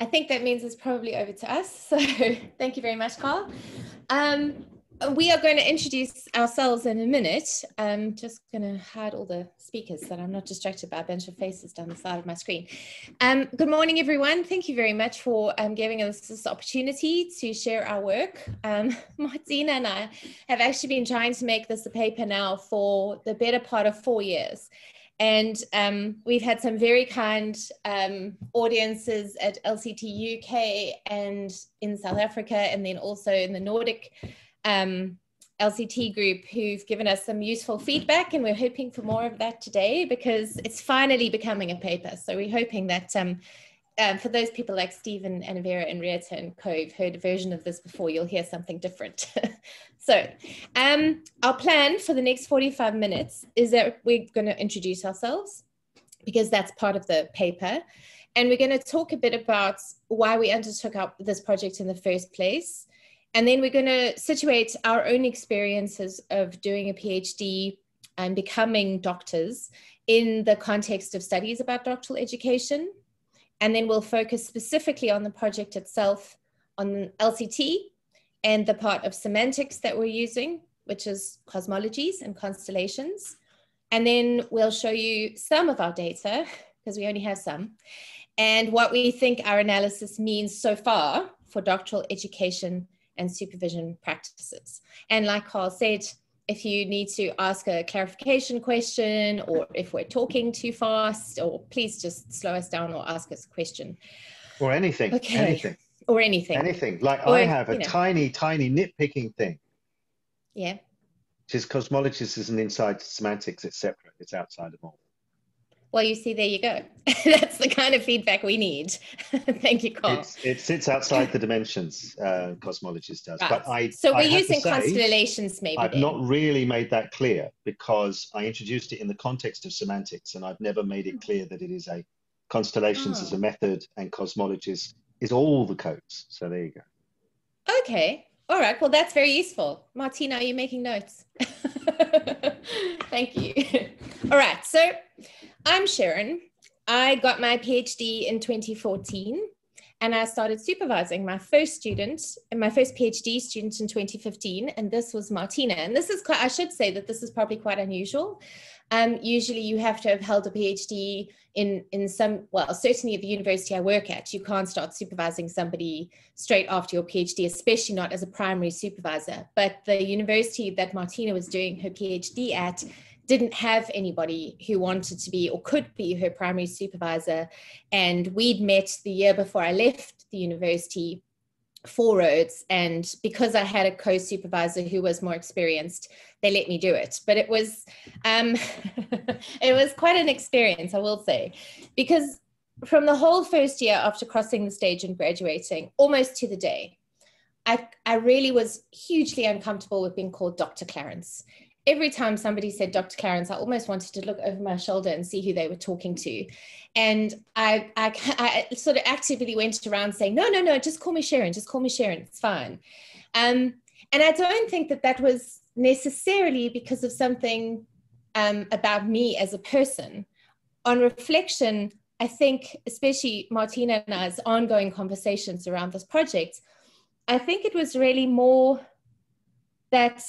I think that means it's probably over to us. So thank you very much, Karl. Um, we are going to introduce ourselves in a minute. I'm just going to hide all the speakers so that I'm not distracted by a bunch of faces down the side of my screen. Um, good morning, everyone. Thank you very much for um, giving us this opportunity to share our work. Um, Martina and I have actually been trying to make this a paper now for the better part of four years. And um, we've had some very kind um, audiences at LCT UK and in South Africa, and then also in the Nordic um, LCT group who've given us some useful feedback, and we're hoping for more of that today because it's finally becoming a paper. So we're hoping that um, for those people like Stephen and Vera and Rieta and Cove heard a version of this before, you'll hear something different. so um, our plan for the next 45 minutes is that we're going to introduce ourselves because that's part of the paper. And we're going to talk a bit about why we undertook our, this project in the first place. And then we're going to situate our own experiences of doing a PhD and becoming doctors in the context of studies about doctoral education. And then we'll focus specifically on the project itself, on LCT and the part of semantics that we're using, which is cosmologies and constellations. And then we'll show you some of our data, because we only have some, and what we think our analysis means so far for doctoral education and supervision practices. And like Karl said, if you need to ask a clarification question or if we're talking too fast, or please just slow us down or ask us a question. Or anything. Okay. Anything. Or anything. Anything. Like or, I have a you know. tiny, tiny nitpicking thing. Yeah. Which is cosmologists is an inside semantics, it's separate, it's outside of all. Well, you see, there you go. That's the kind of feedback we need. Thank you, Karl. It's, it sits outside the dimensions, uh, cosmologist does. Right. But I, so we're I using say, constellations, maybe. I've then. not really made that clear because I introduced it in the context of semantics, and I've never made it clear that it is a constellations oh. as a method and cosmologist is all the codes. So there you go. Okay. All right. Well, that's very useful. Martina, are you making notes? Thank you. All right. So I'm Sherran. I got my PhD in 2014 and I started supervising my first student and my first PhD student in 2015. And this was Martina. And this is quite, I should say that this is probably quite unusual. Um, usually you have to have held a PhD in, in some, well, certainly at the university I work at, you can't start supervising somebody straight after your PhD, especially not as a primary supervisor. But the university that Martina was doing her PhD at didn't have anybody who wanted to be or could be her primary supervisor. And we'd met the year before I left the university for Rhodes and because i had a co-supervisor who was more experienced they let me do it. But it was um it was quite an experience i will say. Because from the whole first year after crossing the stage and graduating almost to the day i i really was hugely uncomfortable with being called dr clarence every time somebody said Dr. Clarence, I almost wanted to look over my shoulder and see who they were talking to. And I, I, I sort of actively went around saying, no, no, no, just call me Sherran, just call me Sherran, it's fine. Um, and I don't think that that was necessarily because of something um, about me as a person. On reflection, I think, especially Martina and I's ongoing conversations around this project, I think it was really more that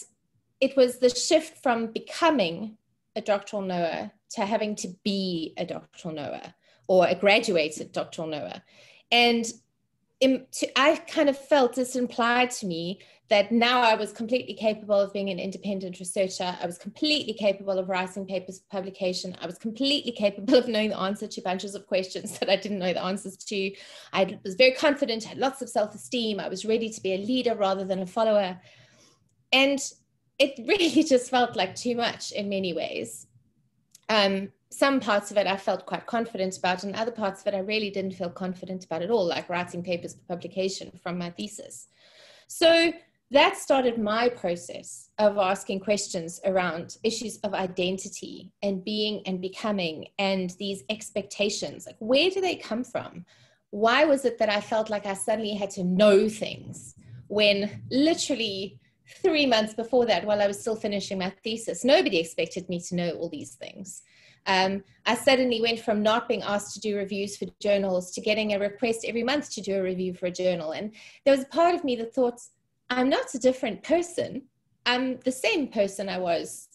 it was the shift from becoming a doctoral knower to having to be a doctoral knower or a graduated doctoral knower. And I kind of felt this implied to me that now I was completely capable of being an independent researcher. I was completely capable of writing papers for publication. I was completely capable of knowing the answer to bunches of questions that I didn't know the answers to. I was very confident, had lots of self esteem. I was ready to be a leader rather than a follower. And it really just felt like too much in many ways. Um, some parts of it I felt quite confident about, and other parts of it I really didn't feel confident about at all, like writing papers for publication from my thesis. So that started my process of asking questions around issues of identity and being and becoming and these expectations. Like, where do they come from? Why was it that I felt like I suddenly had to know things when literally three months before that, while I was still finishing my thesis, nobody expected me to know all these things. Um, I suddenly went from not being asked to do reviews for journals to getting a request every month to do a review for a journal. And there was a part of me that thought, I'm not a different person. I'm the same person I was.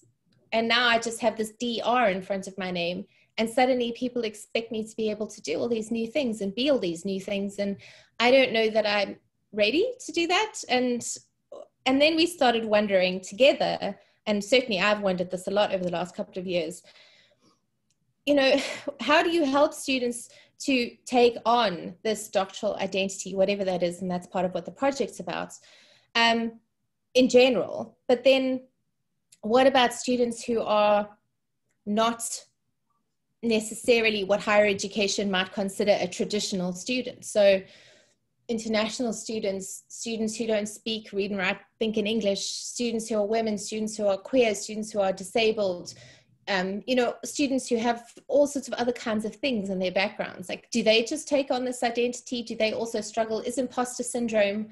And now I just have this DR in front of my name. And suddenly people expect me to be able to do all these new things and be all these new things. And I don't know that I'm ready to do that. And and then we started wondering together, and certainly I've wondered this a lot over the last couple of years. You know, how do you help students to take on this doctoral identity, whatever that is, and that's part of what the project's about? um, in general. But then, what about students who are not necessarily what higher education might consider a traditional student? So, international students, students who don't speak, read, and write, think in English, students who are women, students who are queer, students who are disabled, um, you know, students who have all sorts of other kinds of things in their backgrounds. Like, do they just take on this identity? Do they also struggle? Is imposter syndrome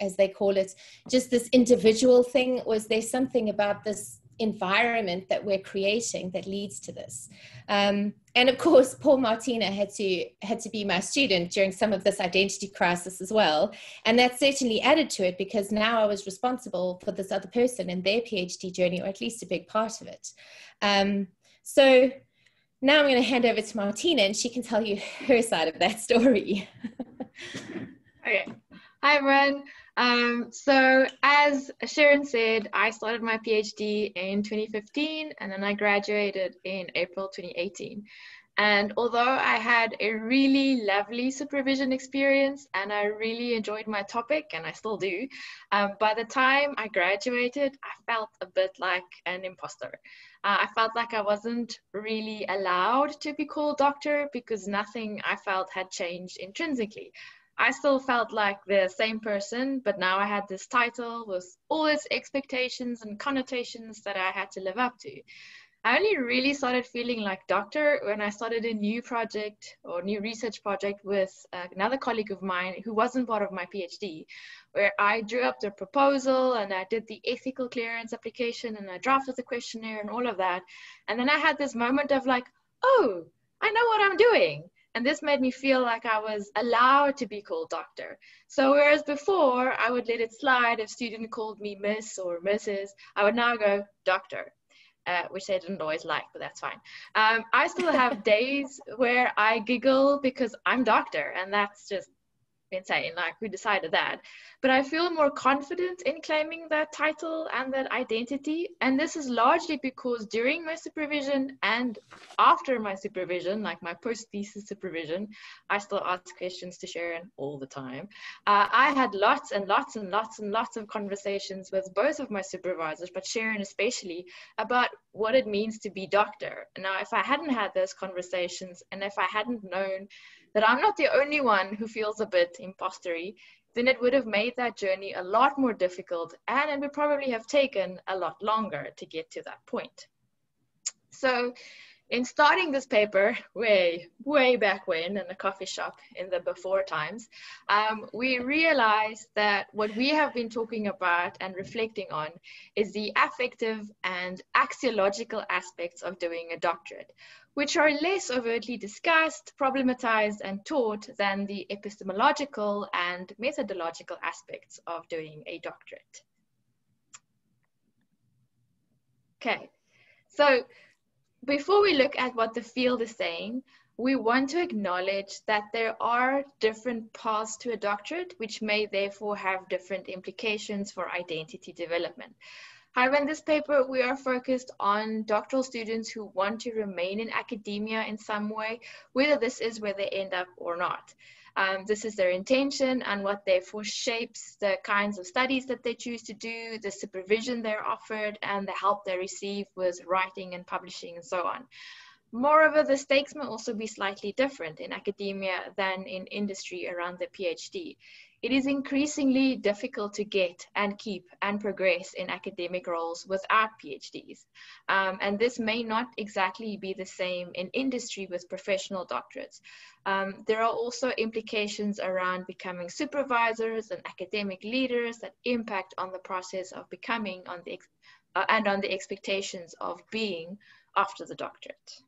as they call it, just this individual thing? Was there something about this environment that we're creating that leads to this? Um, and of course, Paul Martina had to had to be my student during some of this identity crisis as well, and that certainly added to it because now I was responsible for this other person and their PhD journey, or at least a big part of it. Um, so now I'm going to hand over to Martina, and she can tell you her side of that story. okay. Hi, everyone. Um, so as Sherran said, I started my PhD in 2015 and then I graduated in April 2018. And although I had a really lovely supervision experience and I really enjoyed my topic, and I still do, um, by the time I graduated, I felt a bit like an imposter. Uh, I felt like I wasn't really allowed to be called doctor because nothing I felt had changed intrinsically. I still felt like the same person, but now I had this title with all its expectations and connotations that I had to live up to. I only really started feeling like doctor when I started a new project or new research project with uh, another colleague of mine who wasn't part of my PhD, where I drew up the proposal and I did the ethical clearance application and I drafted the questionnaire and all of that. And then I had this moment of like, oh, I know what I'm doing. And this made me feel like I was allowed to be called doctor. So whereas before I would let it slide if student called me miss or Mrs., I would now go doctor. Uh, which they didn't always like, but that's fine. Um, I still have days where I giggle because I'm doctor, and that's just insane. Like, who decided that? But I feel more confident in claiming that title and that identity. And this is largely because during my supervision and after my supervision, like my post thesis supervision, I still ask questions to Sherran all the time. Uh, I had lots and lots and lots and lots of conversations with both of my supervisors, but Sherran especially, about what it means to be doctor. Now, if I hadn't had those conversations and if I hadn't known that I'm not the only one who feels a bit impostery, then it would have made that journey a lot more difficult and it would probably have taken a lot longer to get to that point. So in starting this paper way, way back when in a coffee shop in the before times, um, we realized that what we have been talking about and reflecting on is the affective and axiological aspects of doing a doctorate, which are less overtly discussed, problematized, and taught than the epistemological and methodological aspects of doing a doctorate. Okay, so before we look at what the field is saying, we want to acknowledge that there are different paths to a doctorate, which may therefore have different implications for identity development. However, in this paper, we are focused on doctoral students who want to remain in academia in some way, whether this is where they end up or not. Um, this is their intention and what therefore shapes the kinds of studies that they choose to do, the supervision they're offered, and the help they receive with writing and publishing and so on. Moreover, the stakes may also be slightly different in academia than in industry around the PhD it is increasingly difficult to get and keep and progress in academic roles without PhDs. Um, and this may not exactly be the same in industry with professional doctorates. Um, there are also implications around becoming supervisors and academic leaders that impact on the process of becoming on the uh, and on the expectations of being after the doctorate.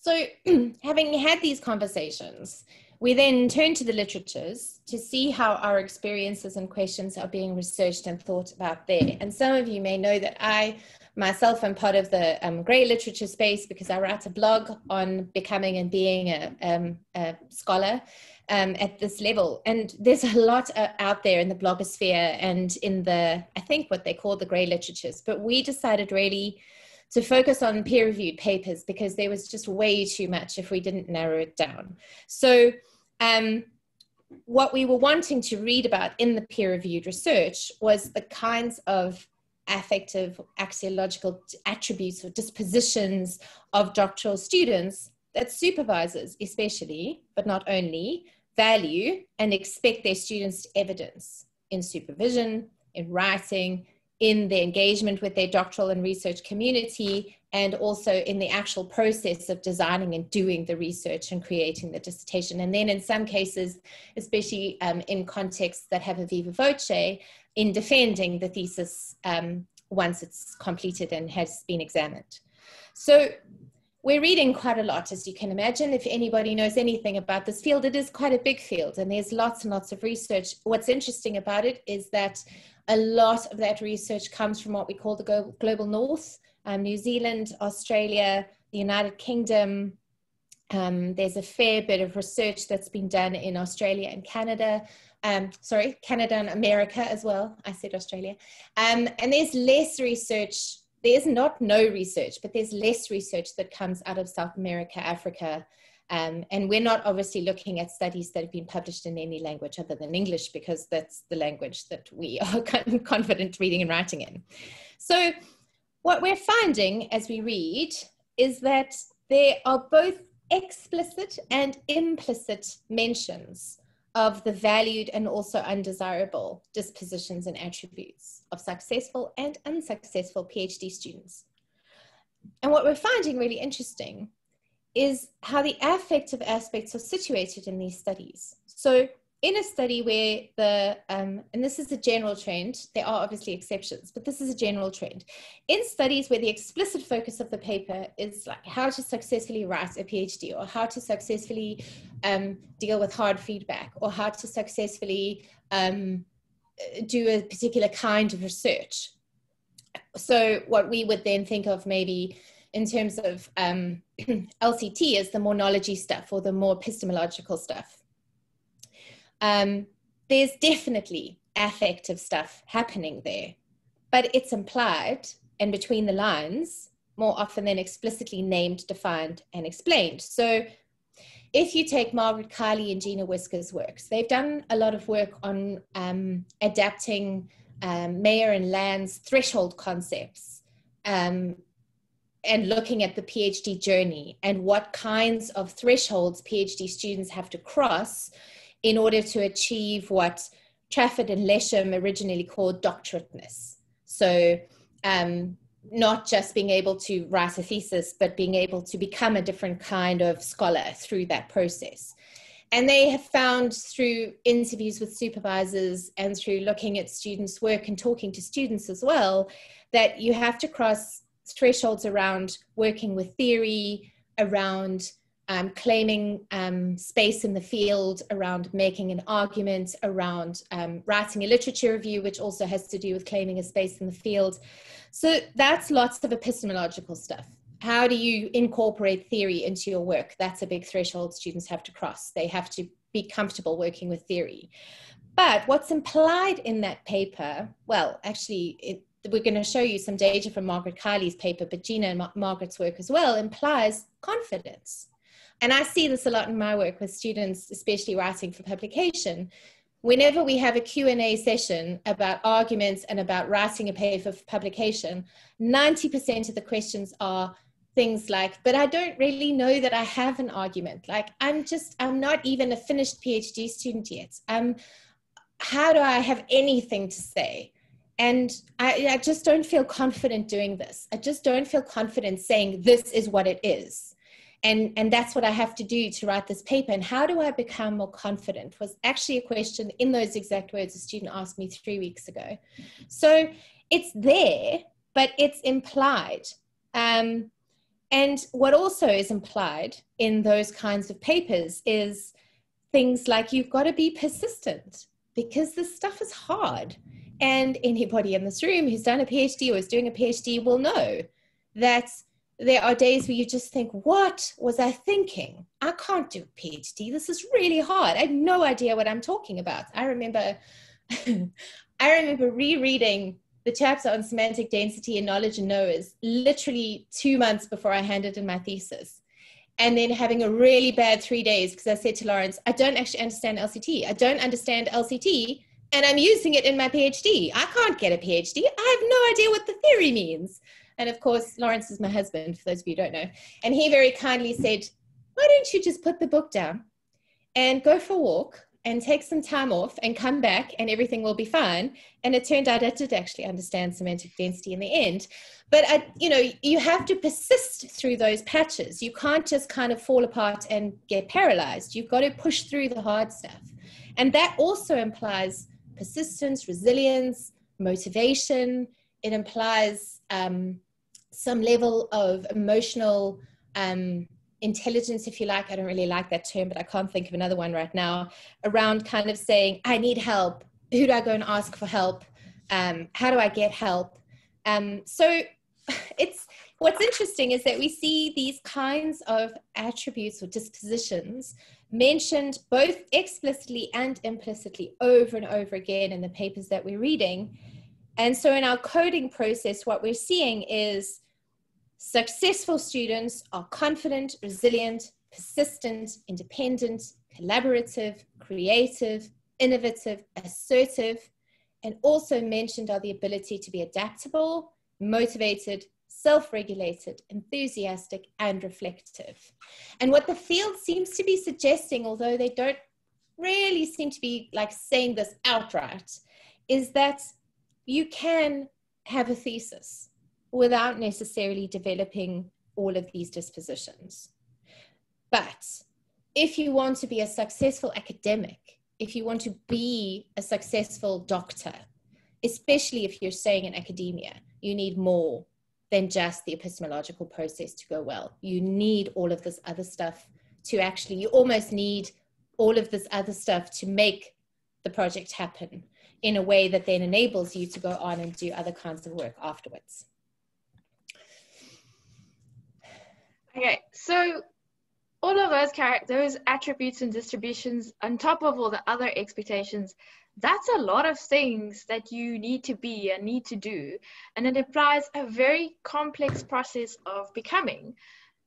So, having had these conversations, we then turn to the literatures to see how our experiences and questions are being researched and thought about there. And some of you may know that I myself am part of the um, grey literature space because I write a blog on becoming and being a, um, a scholar um, at this level. And there's a lot uh, out there in the blogosphere and in the, I think, what they call the grey literatures. But we decided really to focus on peer reviewed papers because there was just way too much if we didn't narrow it down. So, um, what we were wanting to read about in the peer reviewed research was the kinds of affective, axiological attributes or dispositions of doctoral students that supervisors, especially, but not only, value and expect their students to evidence in supervision, in writing, in the engagement with their doctoral and research community, and also in the actual process of designing and doing the research and creating the dissertation. And then in some cases, especially um, in contexts that have a viva voce, in defending the thesis um, once it's completed and has been examined. So we're reading quite a lot, as you can imagine. If anybody knows anything about this field, it is quite a big field and there's lots and lots of research. What's interesting about it is that a lot of that research comes from what we call the global north um, New Zealand, Australia, the United Kingdom. Um, there's a fair bit of research that's been done in Australia and Canada. Um, sorry, Canada and America as well. I said Australia. Um, and there's less research. There's not no research, but there's less research that comes out of South America, Africa, um, and we're not obviously looking at studies that have been published in any language other than English because that's the language that we are confident reading and writing in. So, what we're finding as we read is that there are both explicit and implicit mentions of the valued and also undesirable dispositions and attributes of successful and unsuccessful PhD students. And what we're finding really interesting is how the affective aspects are situated in these studies. So, in a study where the, um, and this is a general trend, there are obviously exceptions, but this is a general trend. In studies where the explicit focus of the paper is like how to successfully write a PhD or how to successfully um, deal with hard feedback or how to successfully um, do a particular kind of research. So, what we would then think of maybe in terms of um, LCT is the more knowledgey stuff or the more epistemological stuff. Um, there's definitely affective stuff happening there, but it's implied and between the lines more often than explicitly named, defined, and explained. So if you take Margaret Kiley and Gina Wisker's works, they've done a lot of work on um, adapting um, Meyer and Land's threshold concepts um, and looking at the PhD journey and what kinds of thresholds PhD students have to cross in order to achieve what Trafford and Leshem originally called doctorateness. So, um, not just being able to write a thesis, but being able to become a different kind of scholar through that process. And they have found through interviews with supervisors and through looking at students' work and talking to students as well that you have to cross thresholds around working with theory, around um, claiming um, space in the field, around making an argument, around um, writing a literature review, which also has to do with claiming a space in the field. So that's lots of epistemological stuff. How do you incorporate theory into your work? That's a big threshold students have to cross. They have to be comfortable working with theory. But what's implied in that paper, well, actually, it, we're going to show you some data from Margaret Kiley's paper, but Gina and Margaret's work as well implies confidence. And I see this a lot in my work with students, especially writing for publication. Whenever we have a Q&A session about arguments and about writing a paper for publication, 90% of the questions are things like, but I don't really know that I have an argument. Like I'm just, I'm not even a finished PhD student yet. Um, how do I have anything to say? And I, I, just don't feel confident doing this. I just don't feel confident saying this is what it is. And and that's what i have to do to write this paper. And how do i become more confident was actually a question in those exact words a student asked me three weeks ago. So it's there but it's implied. Um, And what also is implied in those kinds of papers is things like you've got to be persistent because this stuff is hard. And anybody in this room who's done a PhD or is doing a PhD will know that there are days where you just think, What was I thinking? I can't do a PhD. This is really hard. I have no idea what I'm talking about. I remember I remember rereading the chapter on semantic density and knowledge and knowers literally two months before I handed in my thesis. And then having a really bad three days because I said to Lawrence, I don't actually understand LCT. I don't understand LCT, and I'm using it in my PhD. I can't get a PhD. I have no idea what the theory means. And of course, Lawrence is my husband, for those of you who don't know. And he very kindly said, Why don't you just put the book down and go for a walk and take some time off and come back and everything will be fine. And it turned out I did actually understand semantic density in the end. But I, you know, you have to persist through those patches. You can't just kind of fall apart and get paralyzed. You've got to push through the hard stuff. And that also implies persistence, resilience, motivation. It implies um, some level of emotional um, intelligence, if you like. I don't really like that term, but I can't think of another one right now around kind of saying, I need help. Who do I go and ask for help? Um, how do I get help? Um, so it's what's interesting is that we see these kinds of attributes or dispositions mentioned both explicitly and implicitly over and over again in the papers that we're reading. And so in our coding process, what we're seeing is Successful students are confident, resilient, persistent, independent, collaborative, creative, innovative, assertive, and also mentioned are the ability to be adaptable, motivated, self regulated, enthusiastic, and reflective. And what the field seems to be suggesting, although they don't really seem to be like saying this outright, is that you can have a thesis without necessarily developing all of these dispositions. But if you want to be a successful academic, if you want to be a successful doctor, especially if you're staying in academia, you need more than just the epistemological process to go well. You need all of this other stuff to actually, you almost need all of this other stuff to make the project happen in a way that then enables you to go on and do other kinds of work afterwards. Okay, so all of those those attributes and distributions on top of all the other expectations, that's a lot of things that you need to be and need to do. And it implies a very complex process of becoming.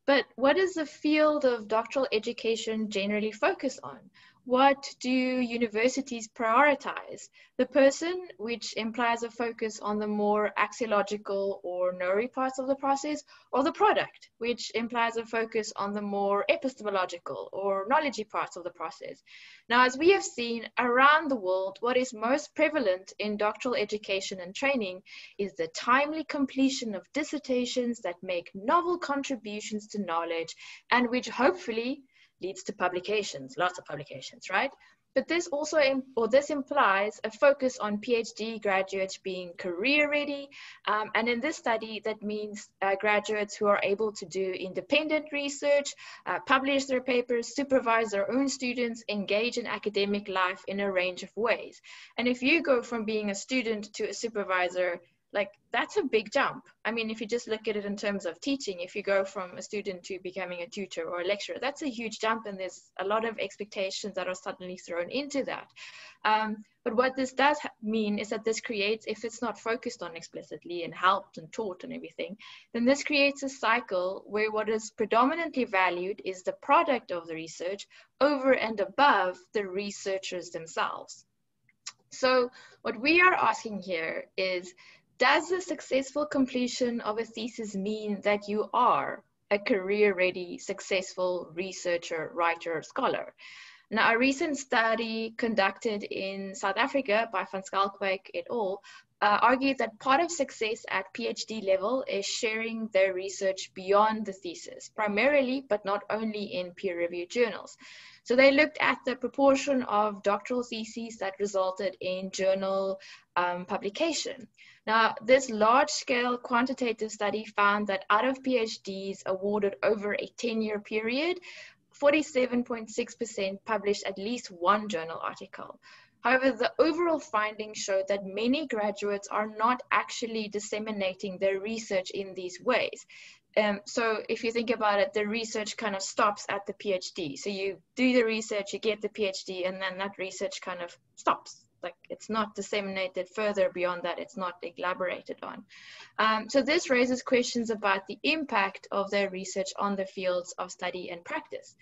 But what does the field of doctoral education generally focus on? What do universities prioritize? The person, which implies a focus on the more axiological or knowery parts of the process, or the product, which implies a focus on the more epistemological or knowledgey parts of the process. Now, as we have seen around the world, what is most prevalent in doctoral education and training is the timely completion of dissertations that make novel contributions to knowledge and which hopefully leads to publications, lots of publications, right? But this also, or this implies a focus on PhD graduates being career ready. Um, and in this study, that means uh, graduates who are able to do independent research, uh, publish their papers, supervise their own students, engage in academic life in a range of ways. And if you go from being a student to a supervisor, like that's a big jump. I mean, if you just look at it in terms of teaching, if you go from a student to becoming a tutor or a lecturer, that's a huge jump, and there's a lot of expectations that are suddenly thrown into that. Um, but what this does mean is that this creates, if it's not focused on explicitly and helped and taught and everything, then this creates a cycle where what is predominantly valued is the product of the research over and above the researchers themselves. So what we are asking here is, does the successful completion of a thesis mean that you are a career-ready, successful researcher, writer, scholar? Now, a recent study conducted in South Africa by Van Schalkwyk et al. Uh, argued that part of success at PhD level is sharing their research beyond the thesis, primarily, but not only in peer-reviewed journals. So they looked at the proportion of doctoral theses that resulted in journal um, publication. Now, this large scale quantitative study found that out of PhDs awarded over a 10 year period, 47.6% published at least one journal article. However, the overall findings showed that many graduates are not actually disseminating their research in these ways. Um, so if you think about it, the research kind of stops at the PhD. So you do the research, you get the PhD, and then that research kind of stops. Like it's not disseminated further beyond that, it's not elaborated on. Um, so this raises questions about the impact of their research on the fields of study and practice.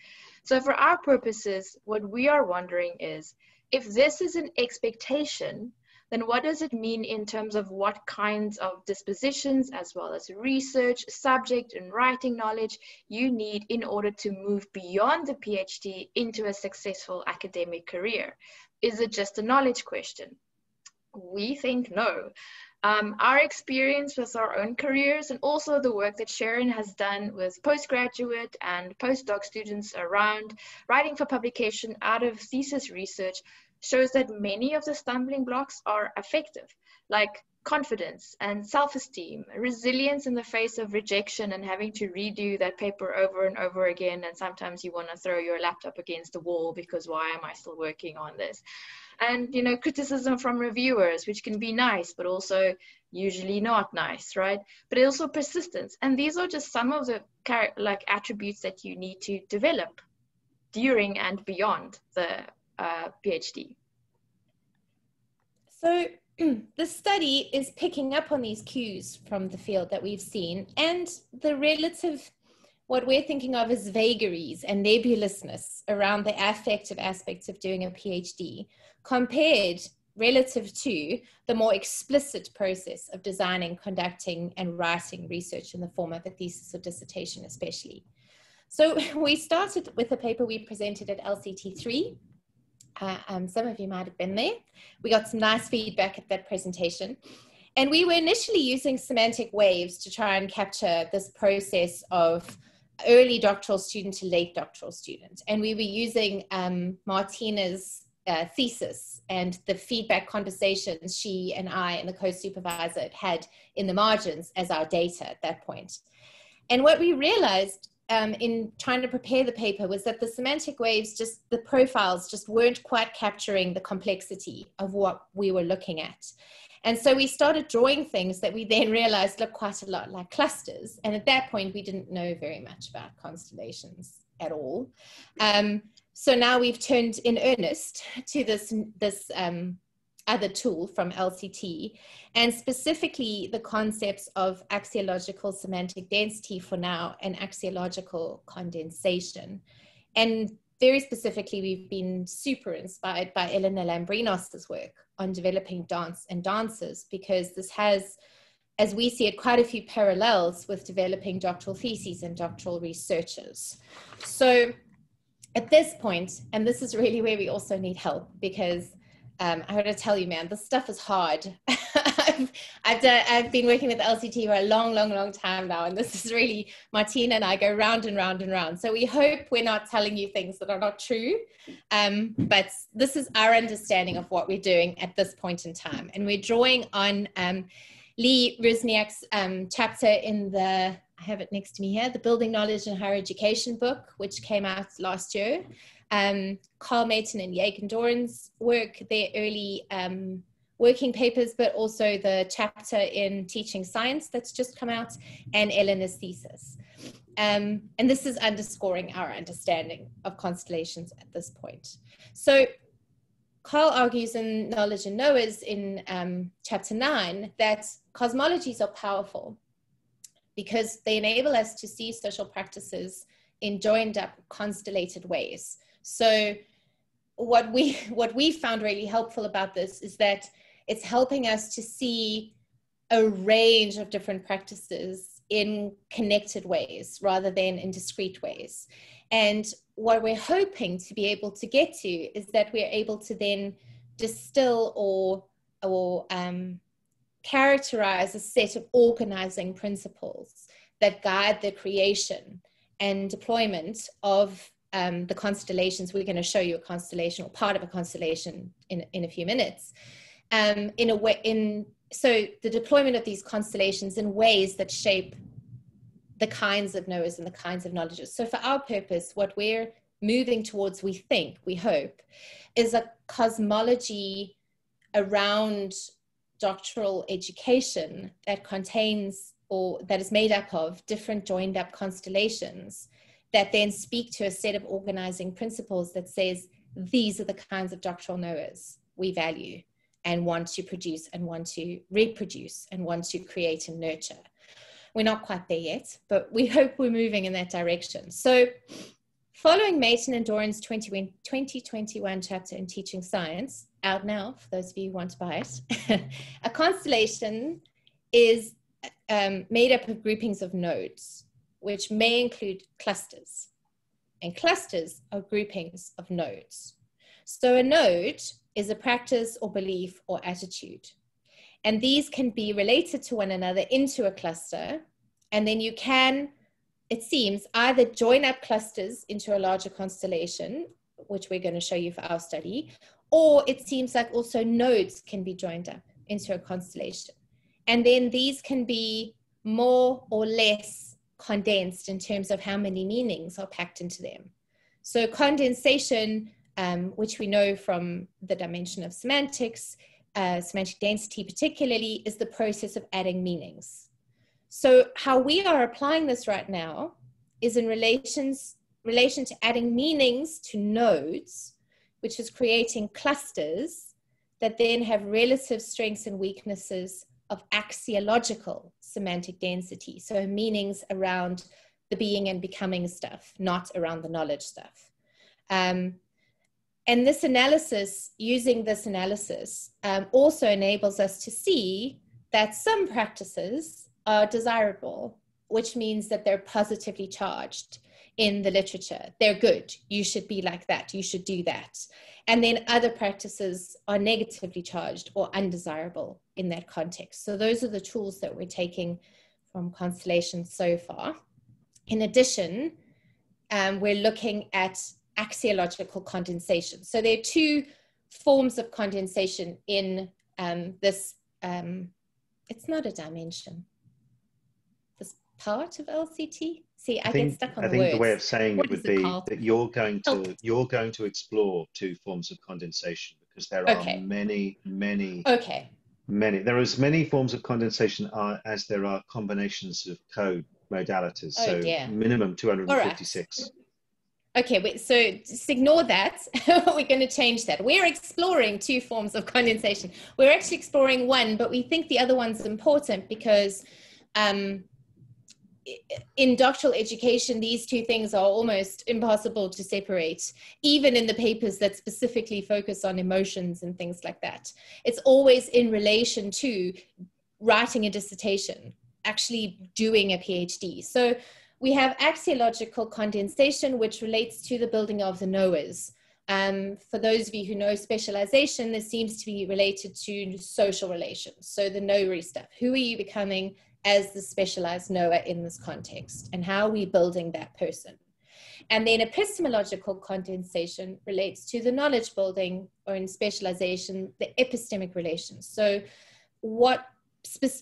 So for our purposes, what we are wondering is, if this is an expectation, then what does it mean in terms of what kinds of dispositions, as well as research, subject, and writing knowledge you need in order to move beyond the PhD into a successful academic career? Is it just a knowledge question? We think no. Um, our experience with our own careers and also the work that Sherran has done with postgraduate and postdoc students around writing for publication out of thesis research shows that many of the stumbling blocks are effective, like confidence and self-esteem, resilience in the face of rejection and having to redo that paper over and over again. And sometimes you want to throw your laptop against the wall because why am I still working on this? And you know, criticism from reviewers, which can be nice, but also usually not nice, right? But also persistence. And these are just some of the like attributes that you need to develop during and beyond the uh, PhD. So the study is picking up on these cues from the field that we've seen and the relative what we're thinking of as vagaries and nebulousness around the affective aspects of doing a PhD compared relative to the more explicit process of designing, conducting, and writing research in the form of a thesis or dissertation, especially. So we started with a paper we presented at LCT3 uh, um, some of you might have been there. We got some nice feedback at that presentation. And we were initially using semantic waves to try and capture this process of early doctoral student to late doctoral student. And we were using um, Martina's uh, thesis and the feedback conversations she and I and the co-supervisor had in the margins as our data at that point. And what we realized um, in trying to prepare the paper was that the semantic waves just the profiles just weren't quite capturing the complexity of what we were looking at. And so we started drawing things that we then realized look quite a lot like clusters. And at that point we didn't know very much about constellations at all. Um, so now we've turned in earnest to this this um, other tool from LCT, and specifically the concepts of axiological semantic density for now and axiological condensation. And very specifically, we've been super inspired by Elena Lambrinos's work on developing dance and dancers because this has, as we see it, quite a few parallels with developing doctoral theses and doctoral researchers. So at this point, and this is really where we also need help because um, I want to tell you, man, this stuff is hard. I've, I've, done, I've been working with LCT for a long, long, long time now, and this is really Martina and I go round and round and round. So we hope we're not telling you things that are not true, um, but this is our understanding of what we're doing at this point in time, and we're drawing on um, Lee Rusznyak's um, chapter in the I have it next to me here, the Building Knowledge in Higher Education book, which came out last year um, Karl Maton and Yaegan Doran's work, their early um, working papers, but also the chapter in teaching science that's just come out, and Eleanor's thesis. Um, and this is underscoring our understanding of constellations at this point. So Karl argues in Knowledge and Knowers in um, chapter nine that cosmologies are powerful because they enable us to see social practices in joined up constellated ways. So what we what we found really helpful about this is that it's helping us to see a range of different practices in connected ways rather than in discrete ways. And what we're hoping to be able to get to is that we're able to then distill or or um, characterize a set of organizing principles that guide the creation and deployment of um, the constellations. We're going to show you a constellation or part of a constellation in, in a few minutes. Um, in a way, in so the deployment of these constellations in ways that shape the kinds of knowers and the kinds of knowledges. So for our purpose, what we're moving towards, we think, we hope, is a cosmology around doctoral education that contains or that is made up of different joined up constellations that then speak to a set of organizing principles that says these are the kinds of doctoral knowers we value and want to produce and want to reproduce and want to create and nurture. We're not quite there yet, but we hope we're moving in that direction. So, following Maton and Doran's 2021 chapter in Teaching Science, out now for those of you who want to buy it, a constellation is um, made up of groupings of nodes, which may include clusters. And clusters are groupings of nodes. So a node is a practice or belief or attitude. And these can be related to one another into a cluster. And then you can, it seems, either join up clusters into a larger constellation, which we're going to show you for our study, or it seems like also nodes can be joined up into a constellation. And then these can be more or less condensed in terms of how many meanings are packed into them. So condensation, um, which we know from the dimension of semantics, uh, semantic density particularly, is the process of adding meanings. So how we are applying this right now is in relations, relation to adding meanings to nodes, which is creating clusters that then have relative strengths and weaknesses of axiological semantic density. So meanings around the being and becoming stuff, not around the knowledge stuff. Um, and this analysis, using this analysis, um, also enables us to see that some practices are desirable, which means that they're positively charged in the literature. They're good. You should be like that. You should do that. And then other practices are negatively charged or undesirable in that context. So those are the tools that we're taking from Constellation so far. In addition, um, we're looking at axiological condensation. So there are two forms of condensation in um, this, um, it's not a dimension, this part of LCT. See, I, I think, get stuck on I think words. the way of saying What it would it be called? that you're going to Oh. you're going to explore two forms of condensation because there Okay. are many, many, Okay, many. There are as many forms of condensation are, as there are combinations of code modalities. Oh, so dear. minimum 256. Okay, wait, so just ignore that. We're going to change that. We're exploring two forms of condensation. We're actually exploring one, but we think the other one's important because um, in doctoral education, these two things are almost impossible to separate, even in the papers that specifically focus on emotions and things like that. It's always in relation to writing a dissertation, actually doing a PhD. So we have axiological condensation, which relates to the building of the knowers. Um, for those of you who know specialization, this seems to be related to social relations. So the knowery stuff. Who are you becoming as the specialized knower in this context? And how are we building that person? And then epistemological condensation relates to the knowledge building, or in specialization, the epistemic relations. So what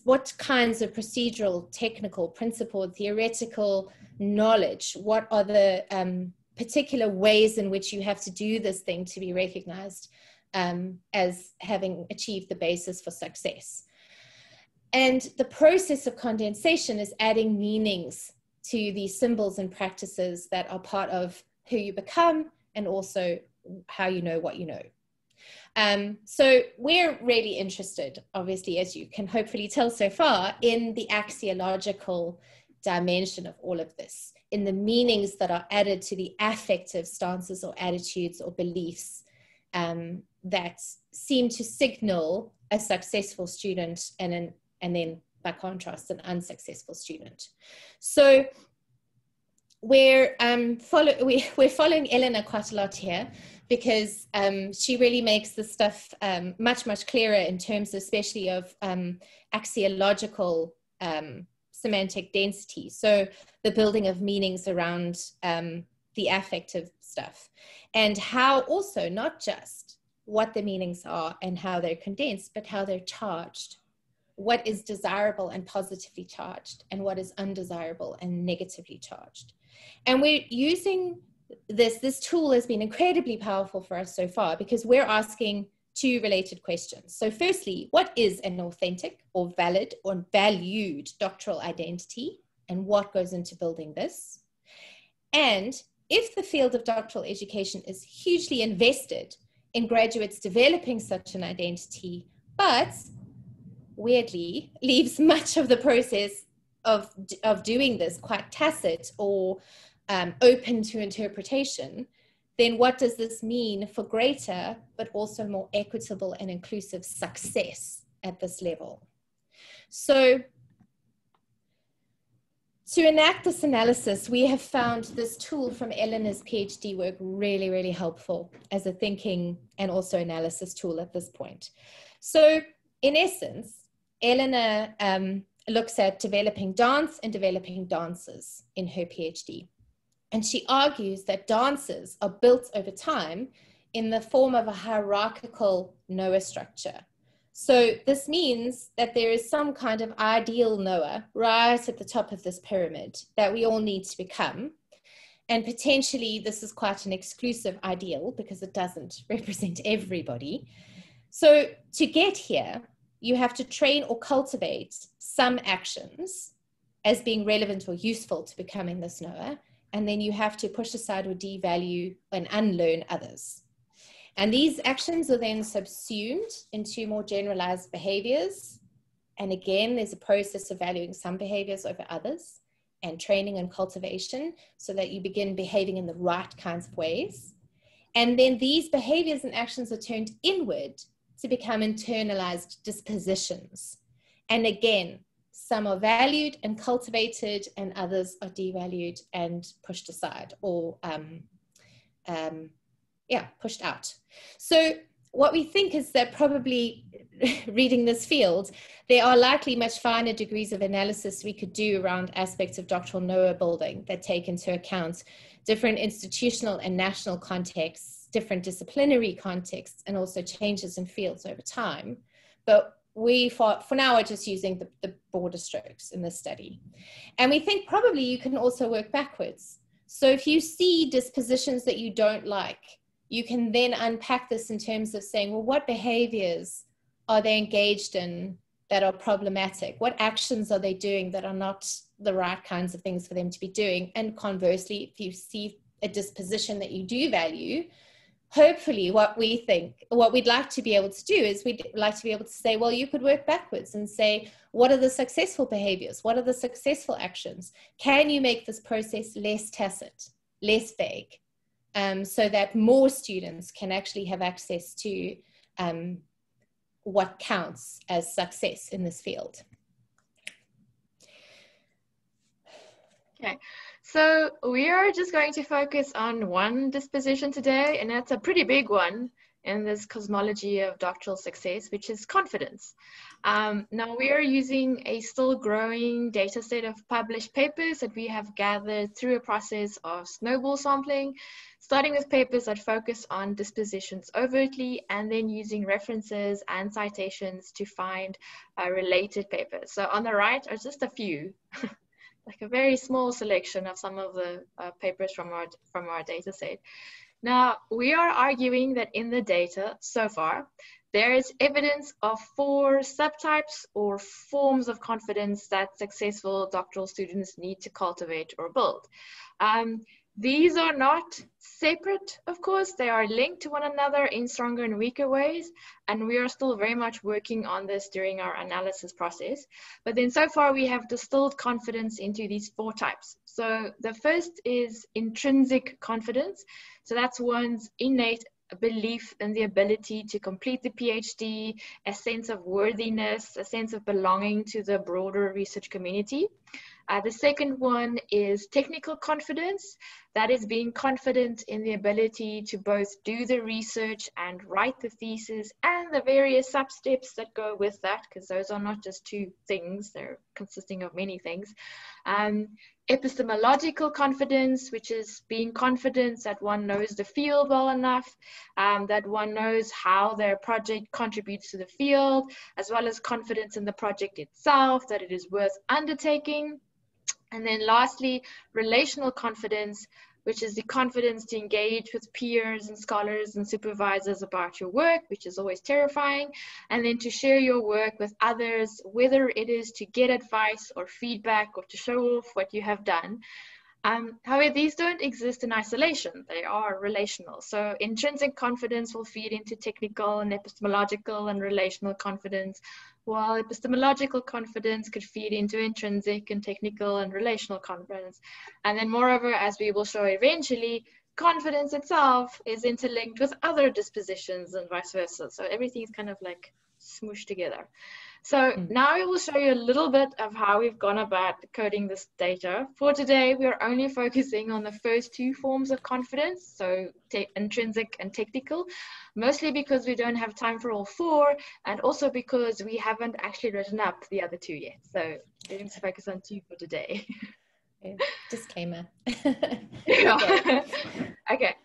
what kinds of procedural, technical, principled, theoretical knowledge? What are the um, particular ways in which you have to do this thing to be recognized um, as having achieved the basis for success? And the process of condensation is adding meanings to these symbols and practices that are part of who you become and also how you know what you know. Um, so we're really interested, obviously, as you can hopefully tell so far, in the axiological dimension of all of this, in the meanings that are added to the affective stances or attitudes or beliefs um, that seem to signal a successful student and an, and then by contrast an unsuccessful student. So we're um, follow we, we're following Eleanor quite a lot here because um, she really makes the stuff um, much much clearer in terms especially of um, axiological um, semantic density so the building of meanings around um, the affective stuff and how also not just what the meanings are and how they're condensed, but how they're charged. What is desirable and positively charged, and what is undesirable and negatively charged. And we're using this, this tool has been incredibly powerful for us so far because we're asking two related questions. So, firstly, what is an authentic or valid or valued doctoral identity, and what goes into building this? And if the field of doctoral education is hugely invested in graduates developing such an identity, but weirdly leaves much of the process of, of doing this quite tacit or um, open to interpretation, then what does this mean for greater but also more equitable and inclusive success at this level? So to enact this analysis, we have found this tool from Eleanor's PhD work really, really helpful as a thinking and also analysis tool at this point. So, in essence, Eleanor um, looks at developing dance and developing dancers in her PhD. And she argues that dances are built over time in the form of a hierarchical knower structure so this means that there is some kind of ideal knower right at the top of this pyramid that we all need to become. And potentially this is quite an exclusive ideal because it doesn't represent everybody. So to get here, you have to train or cultivate some actions as being relevant or useful to becoming this knower. And then you have to push aside or devalue and unlearn others. And these actions are then subsumed into more generalized behaviors. And again, there's a process of valuing some behaviors over others and training and cultivation so that you begin behaving in the right kinds of ways. And then these behaviors and actions are turned inward to become internalized dispositions. And again, some are valued and cultivated, and others are devalued and pushed aside or um, um, yeah, pushed out. So what we think is that probably reading this field, there are likely much finer degrees of analysis we could do around aspects of doctoral knower building that take into account different institutional and national contexts, different disciplinary contexts, and also changes in fields over time. But we, for, for now, are just using the, the border strokes in this study. And we think probably you can also work backwards. So if you see dispositions that you don't like, you can then unpack this in terms of saying, well, what behaviors are they engaged in that are problematic? What actions are they doing that are not the right kinds of things for them to be doing? And conversely, if you see a disposition that you do value, hopefully what we think what we'd like to be able to do is we'd like to be able to say well you could work backwards and say what are the successful behaviors? What are the successful actions? Can you make this process less tacit less vague um, so that more students can actually have access to um, what counts as success in this field. Okay, so we are just going to focus on one disposition today, and that's a pretty big one in this cosmology of doctoral success, which is confidence. Um, now we are using a still growing data set of published papers that we have gathered through a process of snowball sampling, starting with papers that focus on dispositions overtly and then using references and citations to find uh, related papers. So on the right are just a few, like a very small selection of some of the uh, papers from our, from our data set. Now, we are arguing that in the data so far, there is evidence of four subtypes or forms of confidence that successful doctoral students need to cultivate or build. Um, these are not separate, of course, they are linked to one another in stronger and weaker ways, and we are still very much working on this during our analysis process. But then so far we have distilled confidence into these four types. So the first is intrinsic confidence. So that's one's innate belief in the ability to complete the PhD, a sense of worthiness, a sense of belonging to the broader research community. Uh, the second one is technical confidence. That is being confident in the ability to both do the research and write the thesis and the various sub steps that go with that, because those are not just two things, they're consisting of many things. Um, epistemological confidence, which is being confident that one knows the field well enough, um, that one knows how their project contributes to the field, as well as confidence in the project itself, that it is worth undertaking. And then lastly, relational confidence, which is the confidence to engage with peers and scholars and supervisors about your work, which is always terrifying, and then to share your work with others, whether it is to get advice or feedback or to show off what you have done. Um, however, these don't exist in isolation. They are relational. So intrinsic confidence will feed into technical and epistemological and relational confidence, while epistemological confidence could feed into intrinsic and technical and relational confidence. And then moreover, as we will show eventually, confidence itself is interlinked with other dispositions and vice versa. So everything is kind of like smooshed together. So mm. now I will show you a little bit of how we've gone about coding this data. For today, we are only focusing on the first two forms of confidence, so intrinsic and technical, mostly because we don't have time for all four, and also because we haven't actually written up the other two yet. So we're going to focus on two for today. Disclaimer. yeah. okay.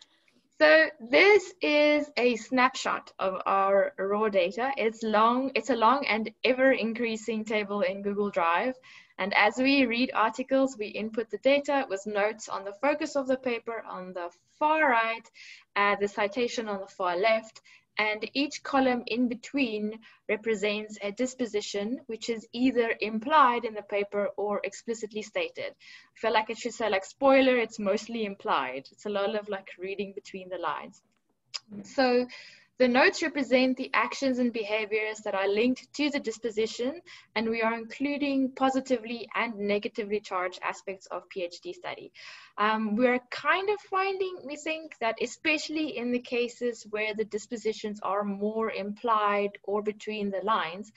So this is a snapshot of our raw data. It's long, it's a long and ever increasing table in Google Drive. And as we read articles, we input the data with notes on the focus of the paper on the far right, uh, the citation on the far left, and each column in between represents a disposition which is either implied in the paper or explicitly stated. I feel like it should say like spoiler, it's mostly implied. It's a lot of like reading between the lines. So the notes represent the actions and behaviors that are linked to the disposition, and we are including positively and negatively charged aspects of PhD study. Um, we're kind of finding, we think, that especially in the cases where the dispositions are more implied or between the lines,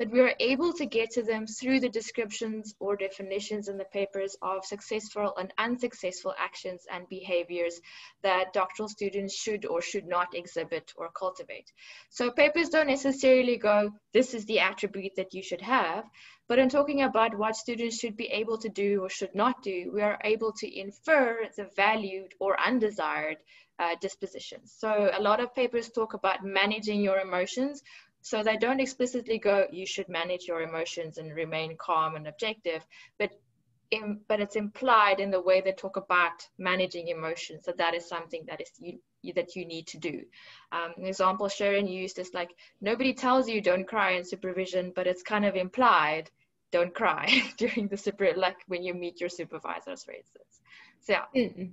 that we are able to get to them through the descriptions or definitions in the papers of successful and unsuccessful actions and behaviors that doctoral students should or should not exhibit or cultivate. So papers don't necessarily go, this is the attribute that you should have, but in talking about what students should be able to do or should not do, we are able to infer the valued or undesired uh, dispositions. So a lot of papers talk about managing your emotions, so they don't explicitly go, you should manage your emotions and remain calm and objective, but in, but it's implied in the way they talk about managing emotions that that is something that is you, that you need to do. Um, an example Sherran used is like nobody tells you don't cry in supervision, but it's kind of implied don't cry during the super like when you meet your supervisors, for instance. So yeah. Mm.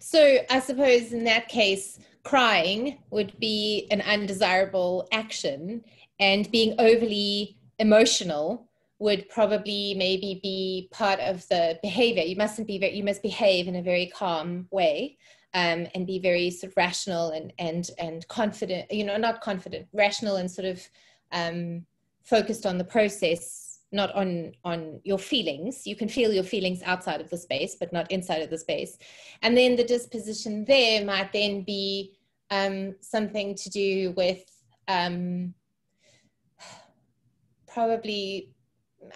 So I suppose in that case, crying would be an undesirable action, and being overly emotional would probably maybe be part of the behavior. You mustn't be very, you must behave in a very calm way. Um, and be very sort of rational and and and confident, you know, not confident, rational and sort of um, focused on the process not on on your feelings you can feel your feelings outside of the space but not inside of the space and then the disposition there might then be um, something to do with um, probably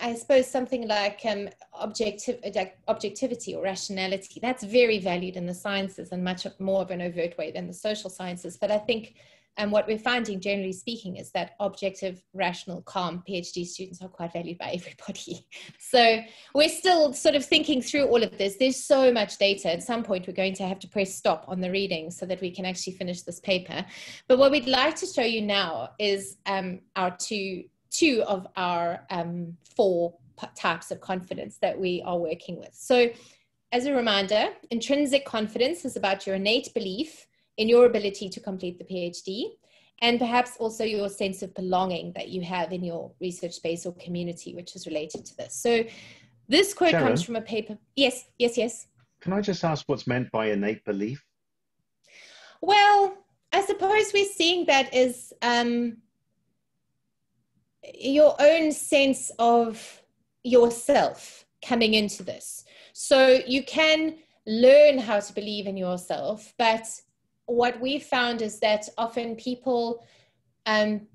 I suppose something like um, objective, objectivity or rationality. That's very valued in the sciences and much more of an overt way than the social sciences. But I think and what we're finding, generally speaking, is that objective, rational, calm PhD students are quite valued by everybody. So we're still sort of thinking through all of this. There's so much data. At some point, we're going to have to press stop on the reading so that we can actually finish this paper. But what we'd like to show you now is um, our two, two of our um, four types of confidence that we are working with. So as a reminder, intrinsic confidence is about your innate belief in your ability to complete the PhD, and perhaps also your sense of belonging that you have in your research space or community, which is related to this. So, this quote Sherran, comes from a paper. Yes, yes, yes. Can I just ask what's meant by innate belief? Well, I suppose we're seeing that as um, your own sense of yourself coming into this. So you can learn how to believe in yourself, but what we found is that often people um,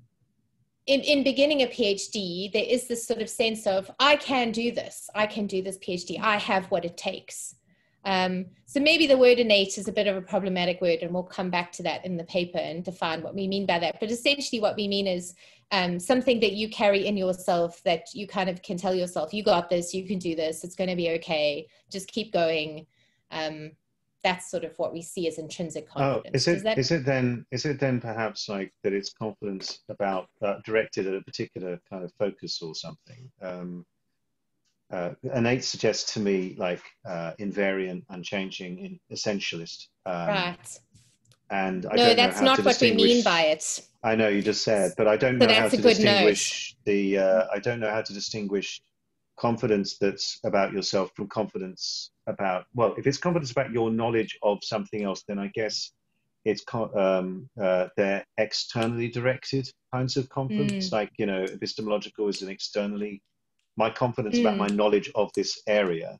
in, in beginning a PhD, there is this sort of sense of, I can do this. I can do this PhD. I have what it takes. Um, so maybe the word innate is a bit of a problematic word, and we'll come back to that in the paper and define what we mean by that. But essentially, what we mean is um, something that you carry in yourself that you kind of can tell yourself, you got this, you can do this, it's going to be okay, just keep going. Um, that's sort of what we see as intrinsic confidence. Oh, is it, is, that... is it then is it then perhaps like that it's confidence about uh, directed at a particular kind of focus or something? Um, uh, innate suggests to me like uh, invariant, unchanging, in, essentialist. Um, right. And I don't know. no, that's not what we mean by it. I know you just said, but I don't know how to distinguish note. the. Uh, I don't know how to distinguish confidence that's about yourself from confidence about. Well, if it's confidence about your knowledge of something else, then I guess it's um, uh, they're externally directed kinds of confidence. Mm. Like you know, epistemological is an externally my confidence mm. about my knowledge of this area,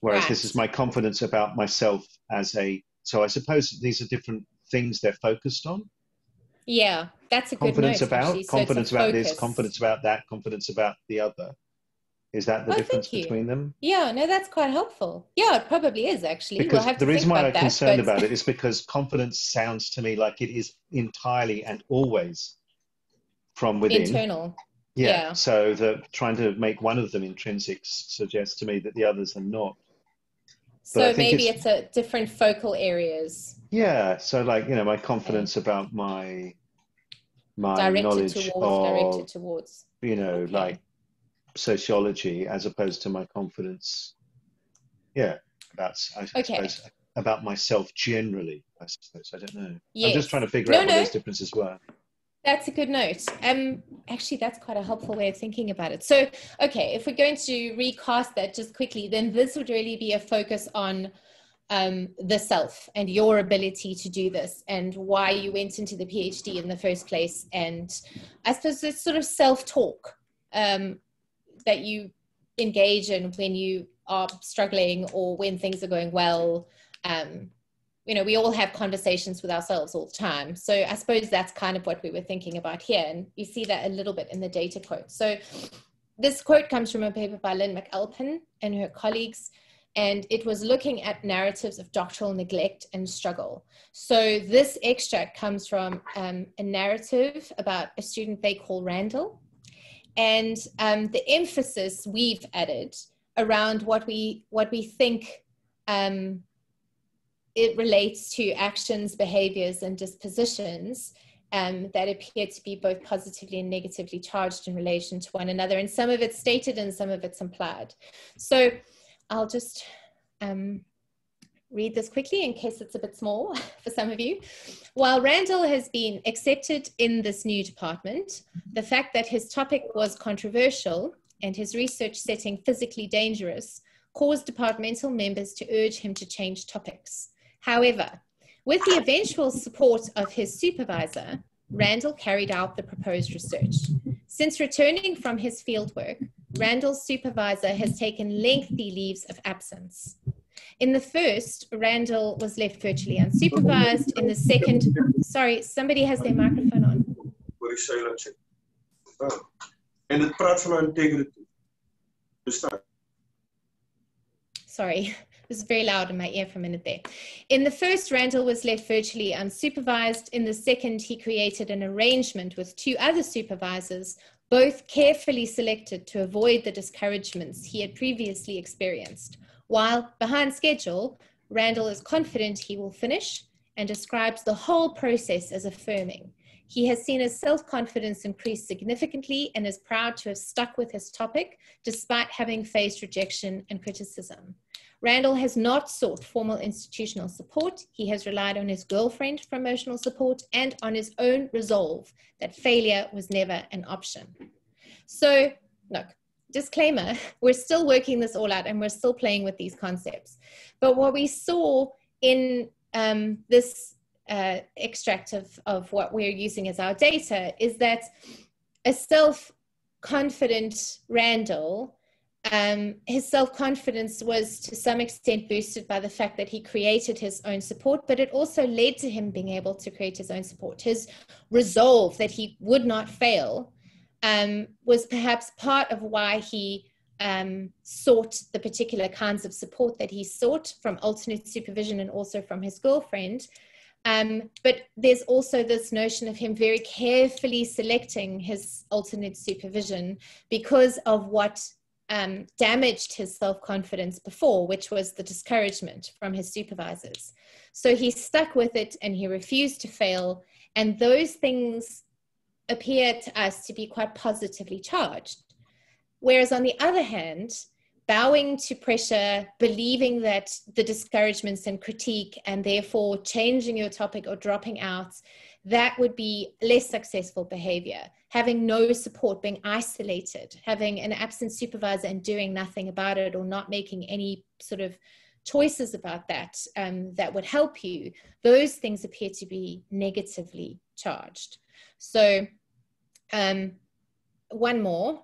whereas right. this is my confidence about myself as a. So I suppose these are different things they're focused on. Yeah, that's a confidence note, about confidence about focus. this, confidence about that, confidence about the other. Is that the oh, difference between them? Yeah, no, that's quite helpful. Yeah, it probably is actually. Because we'll the reason why I'm that, concerned but... about it is because confidence sounds to me like it is entirely and always from within. Internal. Yeah. yeah. So that trying to make one of them intrinsic suggests to me that the others are not. But so maybe it's, it's, a different focal areas. Yeah. So like you know my confidence about my my directed knowledge towards, of directed towards. you know okay. like sociology as opposed to my confidence. Yeah, that's I okay. suppose about myself generally. I suppose I don't know. Yes. I'm just trying to figure no, out what those differences were. That's a good note. Um, actually, that's quite a helpful way of thinking about it. So, okay, if we're going to recast that just quickly, then this would really be a focus on um, the self and your ability to do this and why you went into the PhD in the first place. And I suppose it's sort of self talk um, that you engage in when you are struggling or when things are going well. Um, you know, we all have conversations with ourselves all the time. So I suppose that's kind of what we were thinking about here. And you see that a little bit in the data quote. So this quote comes from a paper by Lynn McAlpine and her colleagues, and it was looking at narratives of doctoral neglect and struggle. So this extract comes from um, a narrative about a student they call Randall. And um, the emphasis we've added around what we, what we think um, it relates to actions, behaviors, and dispositions um, that appear to be both positively and negatively charged in relation to one another. And some of it's stated and some of it's implied. So I'll just um, read this quickly in case it's a bit small for some of you. While Randall has been accepted in this new department, the fact that his topic was controversial and his research setting physically dangerous caused departmental members to urge him to change topics. However, with the eventual support of his supervisor, Randall carried out the proposed research. Since returning from his fieldwork, Randall's supervisor has taken lengthy leaves of absence. In the first, Randall was left virtually unsupervised. In the second, sorry, somebody has their microphone on. En het praat van integrity. Sorry, it was very loud in my ear for a minute there. In the first, Randall was left virtually unsupervised. In the second, he created an arrangement with two other supervisors, both carefully selected to avoid the discouragements he had previously experienced. While behind schedule, Randall is confident he will finish and describes the whole process as affirming. He has seen his self confidence increase significantly and is proud to have stuck with his topic despite having faced rejection and criticism. Randall has not sought formal institutional support. He has relied on his girlfriend for emotional support and on his own resolve that failure was never an option. So, look, disclaimer, we're still working this all out and we're still playing with these concepts. But what we saw in um, this uh, extract of, of what we're using as our data is that a self confident Randall um, his self confidence was to some extent boosted by the fact that he created his own support, but it also led to him being able to create his own support. His resolve that he would not fail um, was perhaps part of why he um, sought the particular kinds of support that he sought from alternate supervision and also from his girlfriend. Um, but there's also this notion of him very carefully selecting his alternate supervision because of what um, damaged his self confidence before, which was the discouragement from his supervisors. So he stuck with it and he refused to fail. And those things appear to us to be quite positively charged. Whereas on the other hand, bowing to pressure, believing that the discouragements and critique, and therefore changing your topic or dropping out, that would be less successful behavior. Having no support, being isolated, having an absent supervisor and doing nothing about it or not making any sort of choices about that um, that would help you, those things appear to be negatively charged. So, um, one more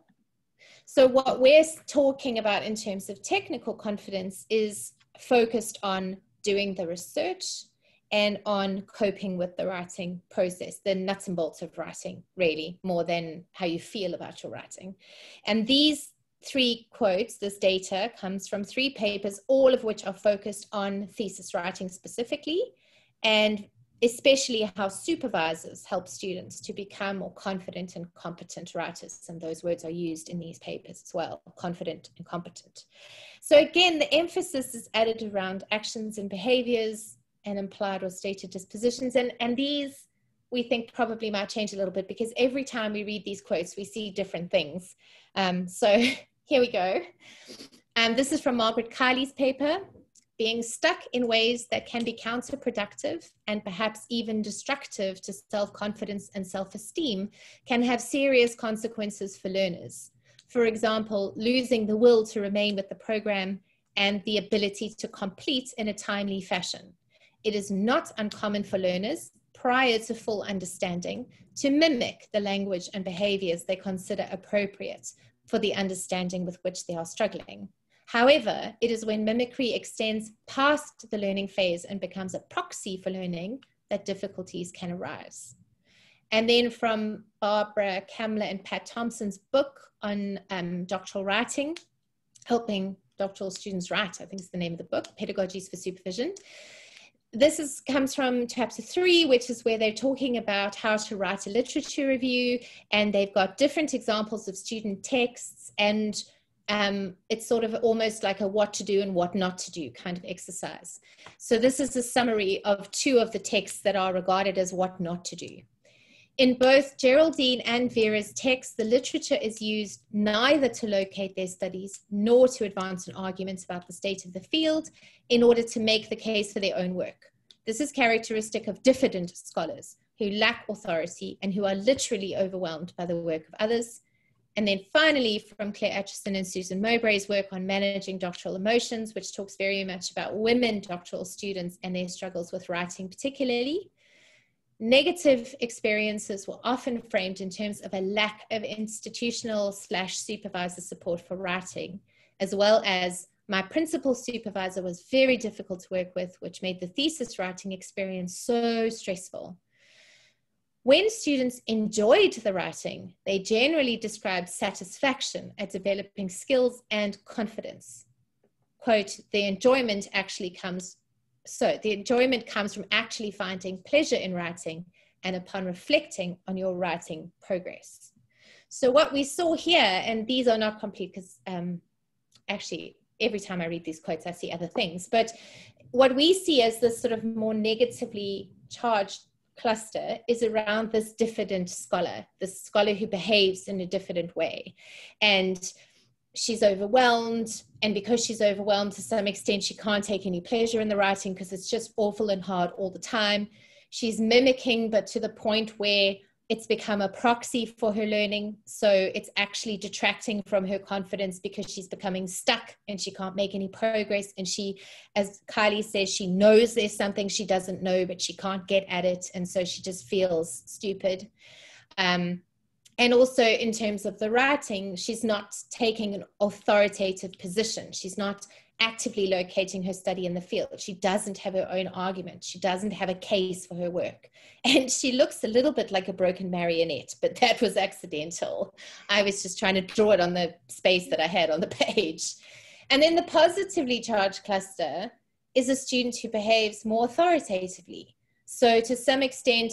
so, what we're talking about in terms of technical confidence is focused on doing the research and on coping with the writing process, the nuts and bolts of writing, really, more than how you feel about your writing. And these three quotes, this data comes from three papers, all of which are focused on thesis writing specifically and especially how supervisors help students to become more confident and competent writers. And those words are used in these papers as well confident and competent. So, again, the emphasis is added around actions and behaviors and implied or stated dispositions. And, and these we think probably might change a little bit because every time we read these quotes, we see different things. Um, so, here we go. And um, this is from Margaret Kiley's paper being stuck in ways that can be counterproductive and perhaps even destructive to self confidence and self esteem can have serious consequences for learners. For example, losing the will to remain with the program and the ability to complete in a timely fashion. It is not uncommon for learners, prior to full understanding, to mimic the language and behaviors they consider appropriate for the understanding with which they are struggling. However, it is when mimicry extends past the learning phase and becomes a proxy for learning that difficulties can arise. And then from Barbara Kamler and Pat Thomson's book on um, doctoral writing, helping doctoral students write, I think is the name of the book, Pedagogies for Supervision. This is, comes from chapter three, which is where they're talking about how to write a literature review, and they've got different examples of student texts and um, it's sort of almost like a what to do and what not to do kind of exercise. So this is a summary of two of the texts that are regarded as what not to do. In both Geraldine and Vera's texts, the literature is used neither to locate their studies nor to advance an argument about the state of the field in order to make the case for their own work. This is characteristic of diffident scholars who lack authority and who are literally overwhelmed by the work of others and then finally, from Claire Aitchison and Susan Mowbray's work on managing doctoral emotions, which talks very much about women doctoral students and their struggles with writing, particularly. Negative experiences were often framed in terms of a lack of institutional slash supervisor support for writing, as well as my principal supervisor was very difficult to work with, which made the thesis writing experience so stressful. When students enjoyed the writing, they generally described satisfaction at developing skills and confidence. Quote, the enjoyment actually comes, so the enjoyment comes from actually finding pleasure in writing and upon reflecting on your writing progress. So what we saw here, and these are not complete because um, actually every time I read these quotes, I see other things, but what we see as this sort of more negatively charged cluster is around this diffident scholar, this scholar who behaves in a diffident way. And she's overwhelmed. And because she's overwhelmed to some extent, she can't take any pleasure in the writing because it's just awful and hard all the time. She's mimicking, but to the point where it's become a proxy for her learning. So it's actually detracting from her confidence because she's becoming stuck and she can't make any progress. And she, as Kiley says, she knows there's something she doesn't know, but she can't get at it. And so she just feels stupid. Um, and also, in terms of the writing, she's not taking an authoritative position. She's not actively locating her study in the field. She doesn't have her own argument. She doesn't have a case for her work. And she looks a little bit like a broken marionette, but that was accidental. I was just trying to draw it on the space that I had on the page. And then the positively charged cluster is a student who behaves more authoritatively. So, to some extent,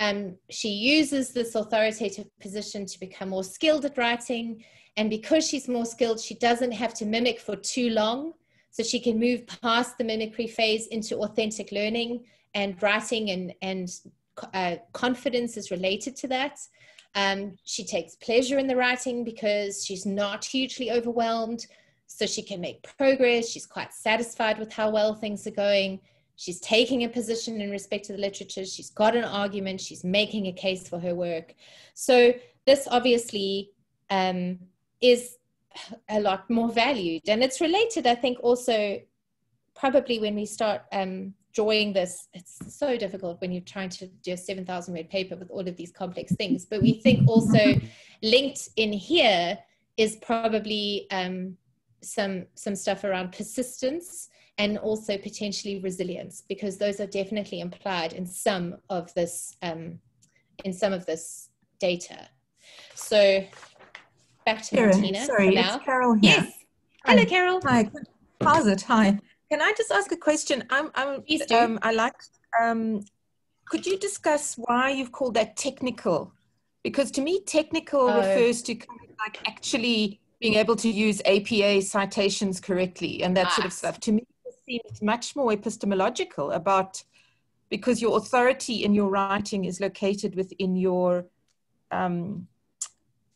um, she uses this authoritative position to become more skilled at writing. And because she's more skilled, she doesn't have to mimic for too long. So she can move past the mimicry phase into authentic learning and writing, and, and uh, confidence is related to that. Um, she takes pleasure in the writing because she's not hugely overwhelmed. So she can make progress. She's quite satisfied with how well things are going. She's taking a position in respect to the literature. She's got an argument. She's making a case for her work. So this obviously um, is a lot more valued. And it's related, I think, also probably when we start um, drawing this, it's so difficult when you're trying to do a 7,000 word paper with all of these complex things. But we think also linked in here is probably um, some some stuff around persistence and also potentially resilience because those are definitely implied in some of this um, in some of this data. So back to Karen, Martina. Sorry, it's Carol here. Yes. Hello, Carol. Hi. How's it? Hi. Can I just ask a question? I'm, I'm, um, I like, um, could you discuss why you've called that technical? Because to me, technical Oh. refers to kind of like actually being able to use APA citations correctly and that sort of Ah. stuff. To me, it seems much more epistemological about because your authority in your writing is located within your um,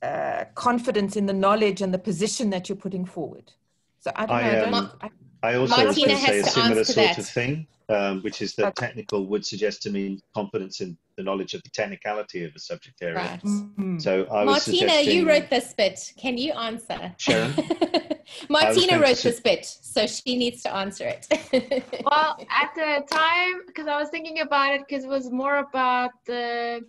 uh, confidence in the knowledge and the position that you're putting forward. So I don't I, know. I don't, um, I, I also Martina going say a similar sort that. of thing, um, which is that Okay. technical would suggest to me confidence in the knowledge of the technicality of a subject area. Right. Mm. So I was Martina, you wrote this bit. Can you answer? Sherran? Martina going to wrote this bit, so she needs to answer it. Well, at the time, because I was thinking about it, because it was more about the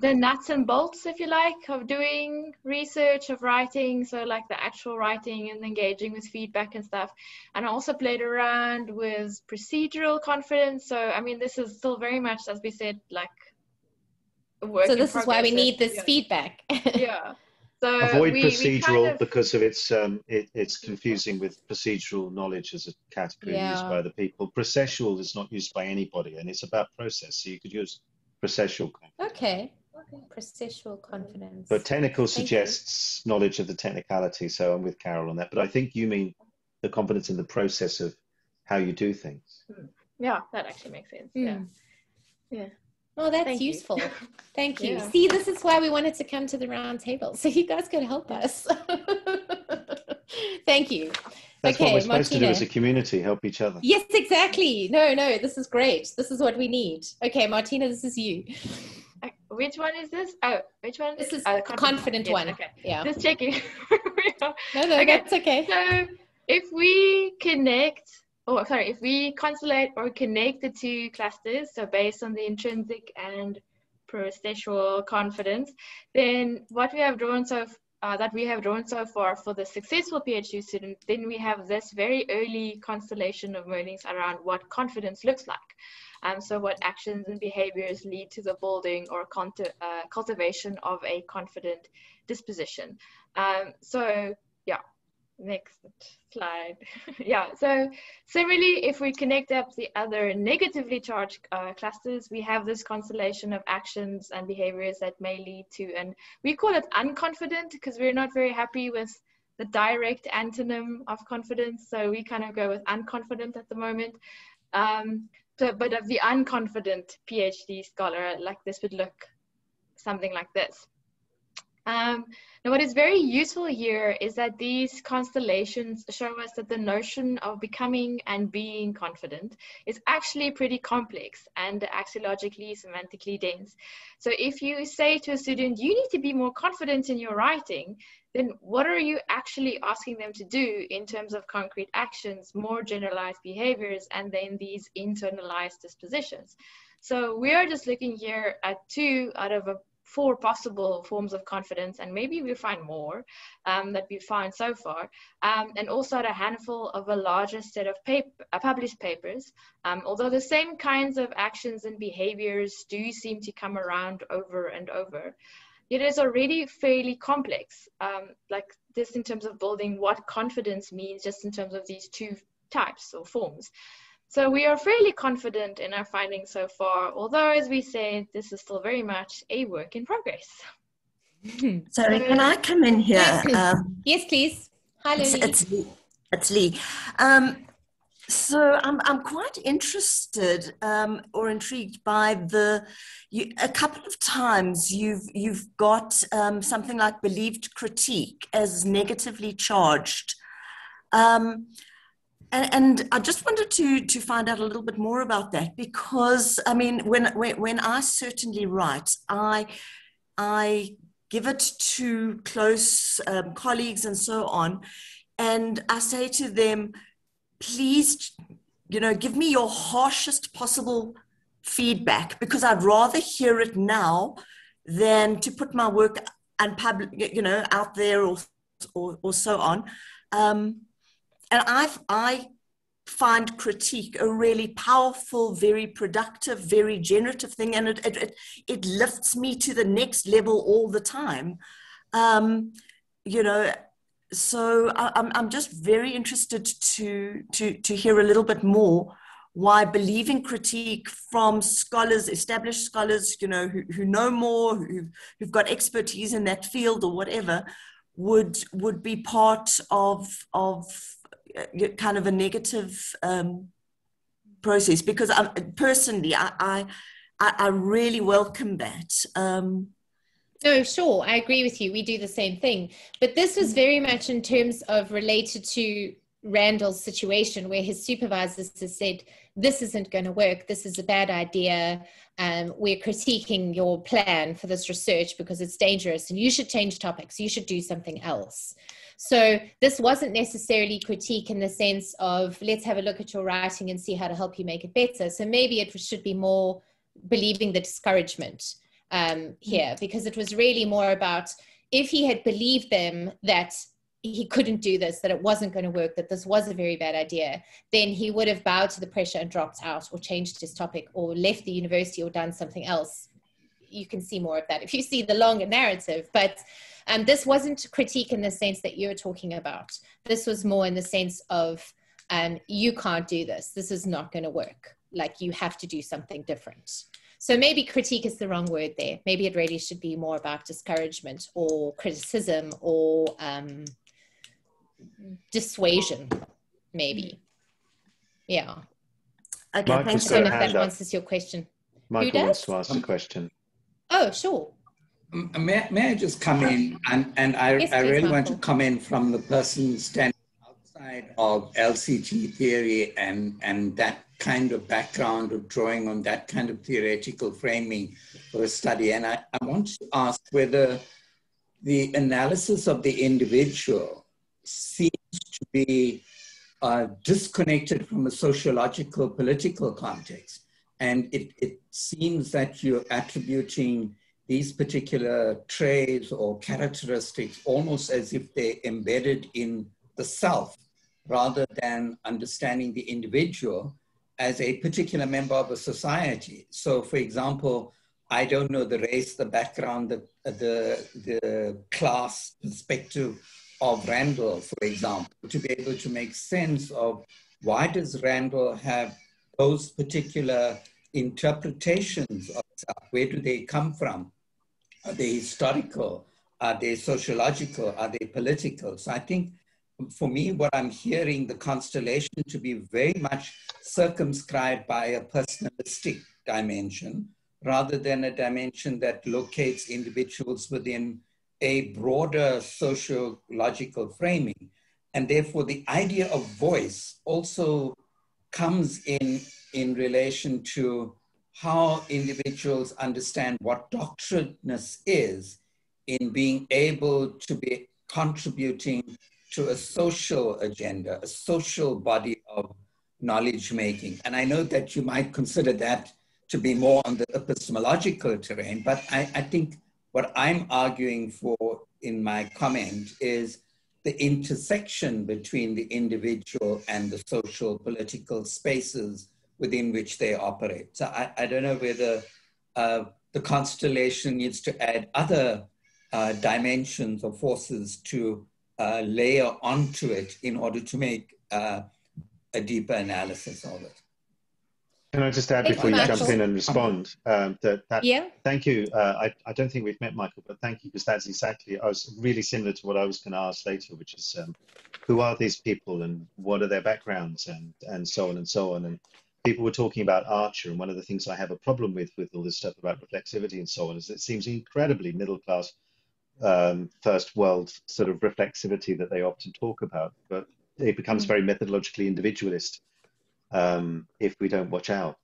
the nuts and bolts, if you like, of doing research, of writing. So like the actual writing and engaging with feedback and stuff. And I also played around with procedural confidence. So I mean, this is still very much, as we said, like a work so in this is why we need this Yeah. feedback. Yeah. So Avoid we, we procedural kind of- because of its um, it, it's confusing with procedural knowledge as a category used by the people. Processual is not used by anybody, and it's about process. So you could use processual, confidence. okay. Processual confidence. but technical Thank you. suggests knowledge of the technicality. So I'm with Carol on that. But I think you mean the confidence in the process of how you do things. yeah, that actually makes sense. Yeah. Mm. Yeah. Oh, that's Thank you. useful. Thank you. Yeah. See, this is why we wanted to come to the round table, so you guys could help us. Thank you. That's Okay, what we're supposed to do Martina. as a community, help each other. Yes, exactly. No, no, this is great. This is what we need. Okay, Martina, this is you. Uh, Which one is this? Oh, which one? This is Oh, the confident yes, one. Okay. Yeah. Just checking. No, no, Okay. that's okay. So if we connect, oh, sorry, if we constellate or connect the two clusters, so based on the intrinsic and processual confidence, then what we have drawn so uh, that we have drawn so far for the successful PhD student, then we have this very early constellation of learnings around what confidence looks like. Um, so what actions and behaviors lead to the building or uh, cultivation of a confident disposition. Um, so yeah, next slide. yeah, so similarly, if we connect up the other negatively charged uh, clusters, we have this constellation of actions and behaviors that may lead to, and we call it unconfident because we're not very happy with the direct antonym of confidence. So we kind of go with unconfident at the moment. Um, so, but of the unconfident PhD scholar, like this would look something like this. Um, now, what is very useful here is that these constellations show us that the notion of becoming and being confident is actually pretty complex and axiologically, semantically dense. So, if you say to a student, you need to be more confident in your writing, then what are you actually asking them to do in terms of concrete actions, more generalized behaviors, and then these internalized dispositions? So, we are just looking here at two out of a four possible forms of confidence, and maybe we find more um, that we find so far, um, and also a handful of a larger set of paper, uh, published papers. Um, although the same kinds of actions and behaviors do seem to come around over and over, it is already fairly complex, um, like this in terms of building what confidence means, just in terms of these two types or forms. So we are fairly confident in our findings so far, although as we say, this is still very much a work in progress. Sorry, can I come in here? Um, yes, please. Hi, It's, it's Lee. It's Lee. Um, so I'm, I'm quite interested um, or intrigued by the you, a couple of times you've you've got um, something like believed critique as negatively charged. And, and, I just wanted to to find out a little bit more about that because I mean when when, when I certainly write I I give it to close um, colleagues and so on, and I say to them, please, you know, give me your harshest possible feedback because I'd rather hear it now than to put my work and public, you know, out there or or, or so on. Um, and I I find critique a really powerful, very productive, very generative thing, and it it, it, lifts me to the next level all the time. Um, you know, so I, I'm I'm just very interested to to to hear a little bit more why believing critique from scholars, established scholars, you know, who, who know more, who, who've got expertise in that field or whatever, would would be part of of kind of a negative um, process because I, personally I, I, I really welcome that. Um, no, sure, I agree with you. We do the same thing, but this was very much in terms of related to Randall's situation where his supervisors has said, This isn't going to work. This is a bad idea. Um, we're critiquing your plan for this research because it's dangerous and you should change topics. You should do something else. So this wasn't necessarily critique in the sense of let's have a look at your writing and see how to help you make it better. So maybe it should be more believing the discouragement um, here because it was really more about if he had believed them that he couldn't do this, that it wasn't going to work, that this was a very bad idea, then he would have bowed to the pressure and dropped out or changed his topic or left the university or done something else. You can see more of that if you see the longer narrative. But um, this wasn't critique in the sense that you're talking about. This was more in the sense of um, you can't do this. This is not going to work. Like you have to do something different. So maybe critique is the wrong word there. Maybe it really should be more about discouragement or criticism or um, dissuasion, maybe. Yeah. Okay, Mike thanks. I don't if hand that up. answers your question. Michael wants to ask a question. Oh, sure. May, may I just come in? And, and I, Yes, I really want to come in from the person standing outside of LCT theory and, and that kind of background of drawing on that kind of theoretical framing for a study. And I, I want to ask whether the analysis of the individual seems to be uh, disconnected from a sociological political context. And it, it seems that you're attributing these particular traits or characteristics almost as if they're embedded in the self rather than understanding the individual as a particular member of a society. So, for example, I don't know the race, the background, the, the, the class perspective of Randall, for example, to be able to make sense of why does Randall have those particular interpretations of? Where do they come from? Are they historical? Are they sociological? Are they political? So I think for me, what I'm hearing the constellation to be very much circumscribed by a personalistic dimension rather than a dimension that locates individuals within a broader sociological framing. And therefore, the idea of voice also comes in in relation to how individuals understand what doctorateness is in being able to be contributing to a social agenda, a social body of knowledge making. And I know that you might consider that to be more on the epistemological terrain, but I, I think what I'm arguing for in my comment is the intersection between the individual and the social political spaces within which they operate. So I, I don't know whether uh, the constellation needs to add other uh, dimensions or forces to uh, layer onto it in order to make uh, a deeper analysis of it. Can I just add before you jump in and respond um, that, that yeah. thank you. Uh, I, I don't think we've met Michael, but thank you because that's exactly I was really similar to what I was going to ask later, which is um, who are these people and what are their backgrounds and and so on and so on. And people were talking about Archer, and one of the things I have a problem with with all this stuff about reflexivity and so on is it seems incredibly middle class, um, first world sort of reflexivity that they often talk about, but it becomes mm. very methodologically individualist um, if we don't watch out.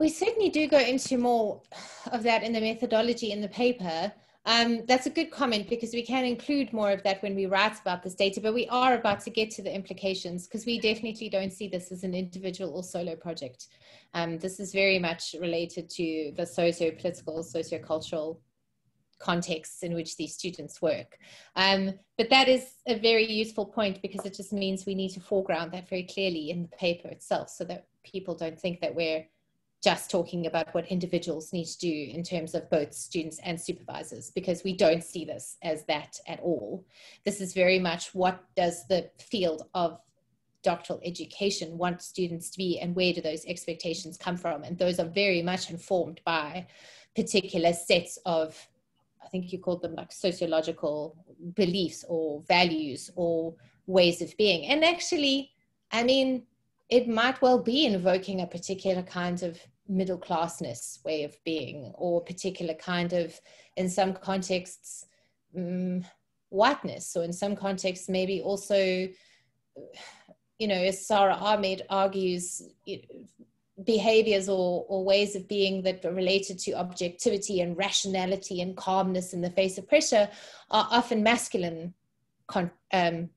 We certainly do go into more of that in the methodology in the paper. Um, that's a good comment because we can include more of that when we write about this data, but we are about to get to the implications because we definitely don't see this as an individual or solo project. Um, this is very much related to the socio-political, socio-cultural contexts in which these students work. Um, but that is a very useful point because it just means we need to foreground that very clearly in the paper itself so that people don't think that we're just talking about what individuals need to do in terms of both students and supervisors because we don't see this as that at all. This is very much what does the field of doctoral education want students to be and where do those expectations come from and those are very much informed by particular sets of I think you called them like sociological beliefs or values or ways of being. And actually, I mean, it might well be invoking a particular kind of middle classness way of being or particular kind of, in some contexts, um, whiteness, or in some contexts, maybe also, you know, as Sara Ahmed argues, behaviors or, or ways of being that are related to objectivity and rationality and calmness in the face of pressure are often masculine con, um,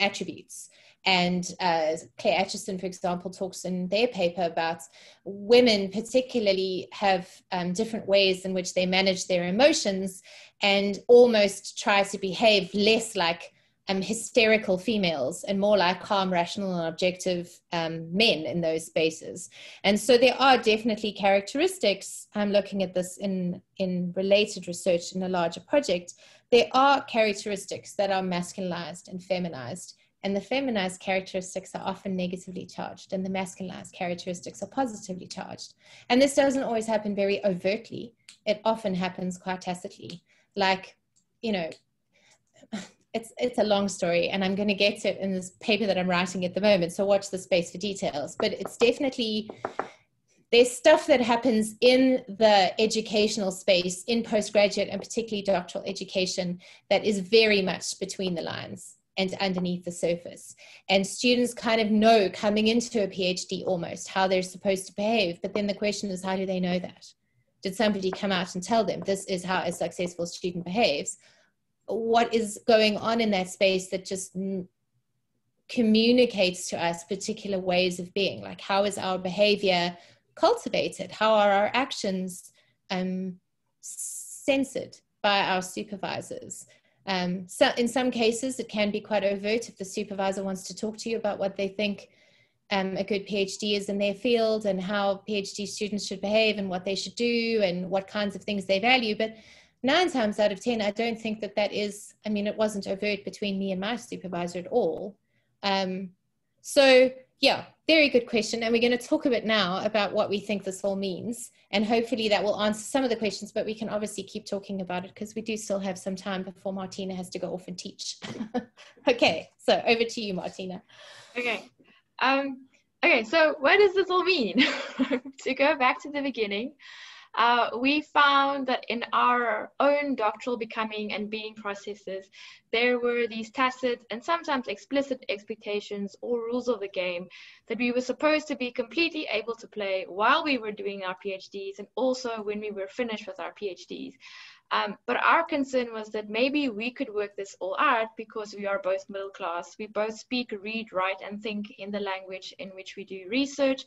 attributes. And uh, Claire Aitchison, for example, talks in their paper about women, particularly, have um, different ways in which they manage their emotions and almost try to behave less like um, hysterical females and more like calm, rational, and objective um, men in those spaces. And so there are definitely characteristics. I'm looking at this in, in related research in a larger project. There are characteristics that are masculinized and feminized. And the feminized characteristics are often negatively charged, and the masculinized characteristics are positively charged. And this doesn't always happen very overtly, it often happens quite tacitly. Like, you know, it's it's a long story and i'm going to get to it in this paper that i'm writing at the moment so watch the space for details but it's definitely there's stuff that happens in the educational space in postgraduate and particularly doctoral education that is very much between the lines and underneath the surface. And students kind of know coming into a phd almost how they're supposed to behave but then the question is how do they know that? Did somebody come out and tell them this is how a successful student behaves what is going on in that space that just communicates to us particular ways of being? Like how is our behavior cultivated? How are our actions um, censored by our supervisors um, so in some cases it can be quite overt if the supervisor wants to talk to you about what they think um, a good phd is in their field and how phd students should behave and what they should do and what kinds of things they value but nine times out of 10, I don't think that that is, I mean, it wasn't overt between me and my supervisor at all. Um, so, yeah, very good question. And we're going to talk a bit now about what we think this all means. And hopefully that will answer some of the questions, but we can obviously keep talking about it because we do still have some time before Martina has to go off and teach. okay, so over to you, Martina. Okay. Um, okay, so what does this all mean? to go back to the beginning, uh, we found that in our own doctoral becoming and being processes, there were these tacit and sometimes explicit expectations or rules of the game that we were supposed to be completely able to play while we were doing our PhDs and also when we were finished with our PhDs. Um, but our concern was that maybe we could work this all out because we are both middle class. We both speak, read, write, and think in the language in which we do research.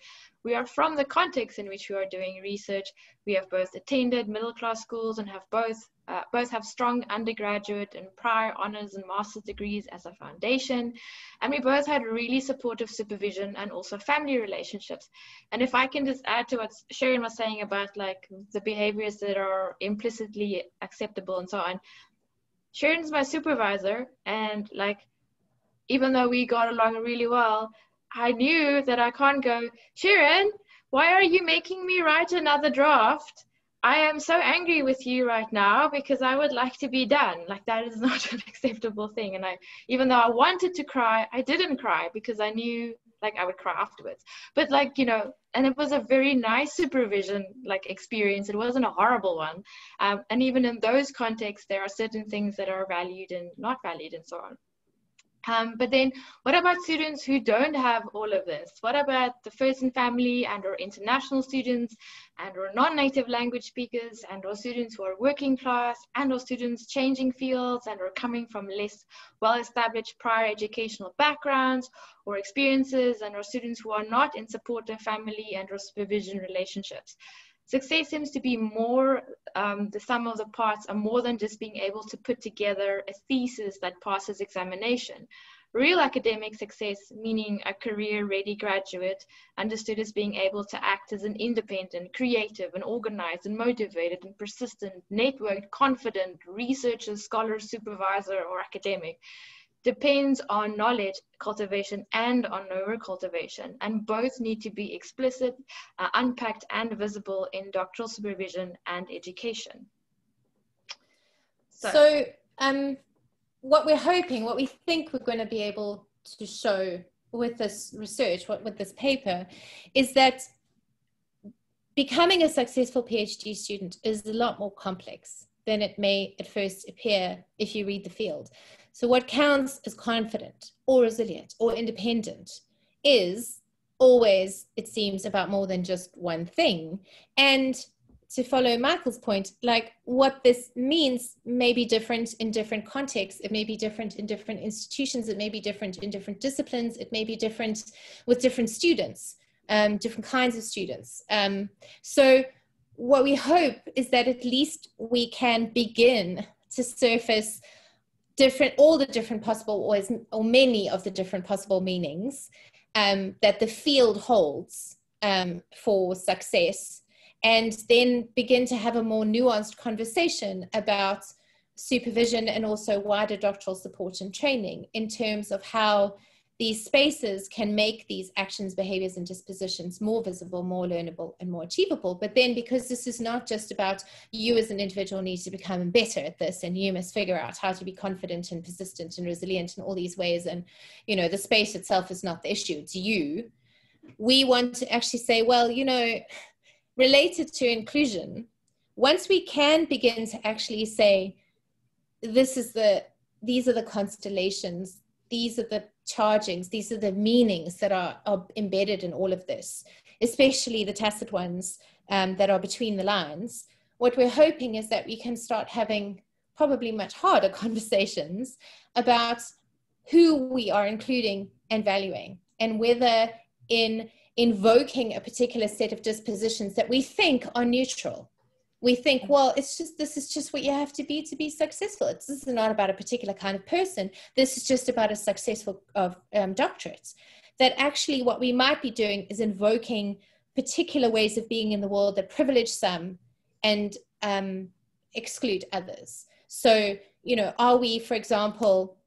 We are from the context in which we are doing research. We have both attended middle class schools and have both uh, both have strong undergraduate and prior honors and master's degrees as a foundation. And we both had really supportive supervision and also family relationships. And if I can just add to what Sherran was saying about like the behaviors that are implicitly acceptable and so on, Sherran's my supervisor. And like, even though we got along really well, I knew that I can't go, Sherran, why are you making me write another draft? I am so angry with you right now because I would like to be done. Like that is not an acceptable thing. And I, even though I wanted to cry, I didn't cry because I knew like I would cry afterwards. But like, you know, and it was a very nice supervision like experience. It wasn't a horrible one. Um, and even in those contexts, there are certain things that are valued and not valued and so on. Um, but then what about students who don't have all of this? What about the first in family and or international students and or non-native language speakers and or students who are working class and or students changing fields and or coming from less well-established prior educational backgrounds or experiences and or students who are not in supportive family and or supervision relationships? Success seems to be more, um, the sum of the parts are more than just being able to put together a thesis that passes examination. Real academic success, meaning a career ready graduate, understood as being able to act as an independent, creative, and organized, and motivated, and persistent, networked, confident researcher, scholar, supervisor, or academic depends on knowledge cultivation and on knower cultivation, and both need to be explicit, uh, unpacked, and visible in doctoral supervision and education. So, so um, what we're hoping, what we think we're going to be able to show with this research, what, with this paper, is that becoming a successful PhD student is a lot more complex than it may at first appear if you read the field. So, what counts as confident or resilient or independent is always, it seems, about more than just one thing. And to follow Michael's point, like what this means may be different in different contexts. It may be different in different institutions. It may be different in different disciplines. It may be different with different students, um, different kinds of students. Um, so, what we hope is that at least we can begin to surface different all the different possible or, as, or many of the different possible meanings um, that the field holds um, for success and then begin to have a more nuanced conversation about supervision and also wider doctoral support and training in terms of how these spaces can make these actions, behaviors, and dispositions more visible, more learnable, and more achievable. But then, because this is not just about you as an individual need to become better at this, and you must figure out how to be confident and persistent and resilient in all these ways, and you know, the space itself is not the issue, it's you. We want to actually say, well, you know, related to inclusion, once we can begin to actually say, this is the, these are the constellations, these are the chargings, these are the meanings that are, are embedded in all of this, especially the tacit ones um, that are between the lines. What we're hoping is that we can start having probably much harder conversations about who we are including and valuing, and whether in invoking a particular set of dispositions that we think are neutral we think well it's just this is just what you have to be to be successful. It's, this is not about a particular kind of person. This is just about a successful of um, doctorates. That actually what we might be doing is invoking particular ways of being in the world that privilege some and um, exclude others. So you know are we for example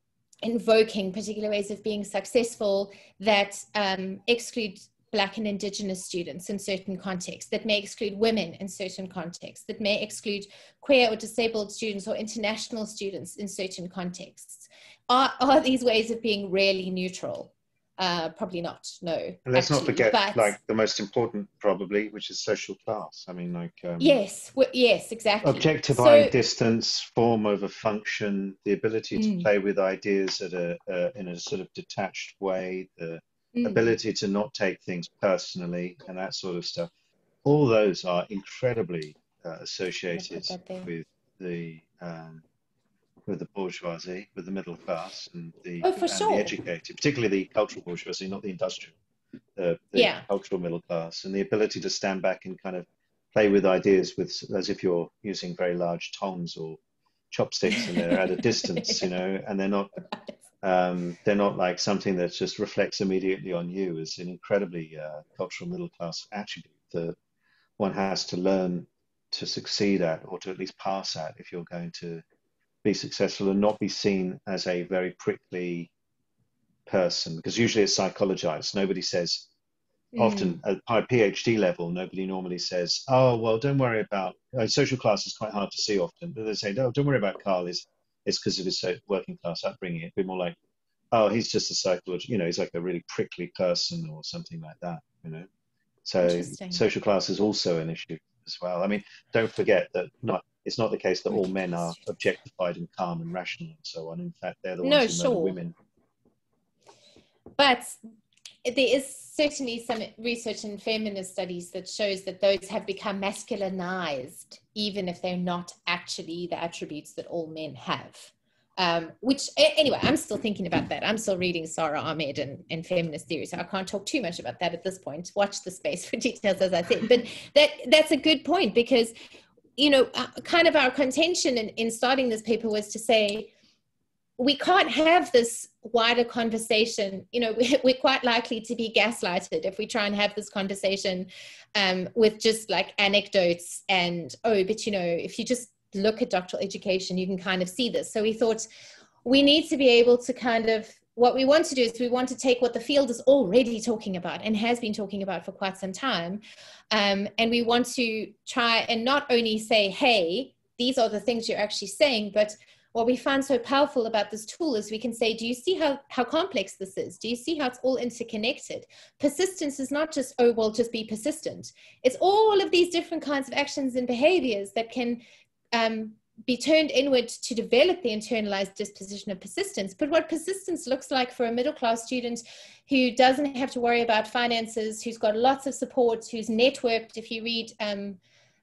invoking particular ways of being successful that um, exclude Black and Indigenous students in certain contexts, that may exclude women in certain contexts, that may exclude queer or disabled students or international students in certain contexts. Are, are these ways of being really neutral? Uh, probably not, no. And let's actually, not forget, but, like, the most important, probably, which is social class. I mean, like. Um, yes, yes, exactly. Objectifying so, distance, form over function, the ability to mm. play with ideas at a, uh, in a sort of detached way, the mm. ability to not take things personally, and that sort of stuff. All those are incredibly uh, associated with the um, with the bourgeoisie, with the middle class, and the, oh, for and sure. the educated, particularly the cultural bourgeoisie, not the industrial, the, the yeah. cultural middle class, and the ability to stand back and kind of play with ideas with as if you're using very large tongs or chopsticks and they're at a distance, you know, and they're not um, they're not like something that just reflects immediately on you. As an incredibly uh, cultural middle class attribute that one has to learn to succeed at or to at least pass at if you're going to be successful and not be seen as a very prickly person because usually it's psychologized. Nobody says mm. often at my phd level nobody normally says oh well don't worry about uh, social class is quite hard to see often but they say no don't worry about Karl. It's it's because of his uh, working class upbringing it'd be more like oh he's just a psychologist you know he's like a really prickly person or something like that you know so social class is also an issue as well i mean don't forget that not it's not the case that all men are objectified and calm and rational and so on. In fact, they're the ones no, who sure. women. But there is certainly some research in feminist studies that shows that those have become masculinized, even if they're not actually the attributes that all men have. Um, which anyway, I'm still thinking about that. I'm still reading Sara Ahmed and, and feminist theory, so I can't talk too much about that at this point. Watch the space for details, as I said. But that that's a good point because you know, uh, kind of our contention in, in starting this paper was to say, we can't have this wider conversation. You know, we're quite likely to be gaslighted if we try and have this conversation um, with just like anecdotes and, oh, but you know, if you just look at doctoral education, you can kind of see this. So we thought we need to be able to kind of what we want to do is we want to take what the field is already talking about and has been talking about for quite some time. Um, and we want to try and not only say, hey, these are the things you're actually saying, but what we find so powerful about this tool is we can say, do you see how, how complex this is? Do you see how it's all interconnected? Persistence is not just, oh, well, just be persistent. It's all of these different kinds of actions and behaviors that can um, be turned inward to develop the internalized disposition of persistence. But what persistence looks like for a middle class student who doesn't have to worry about finances, who's got lots of support, who's networked. If you read um,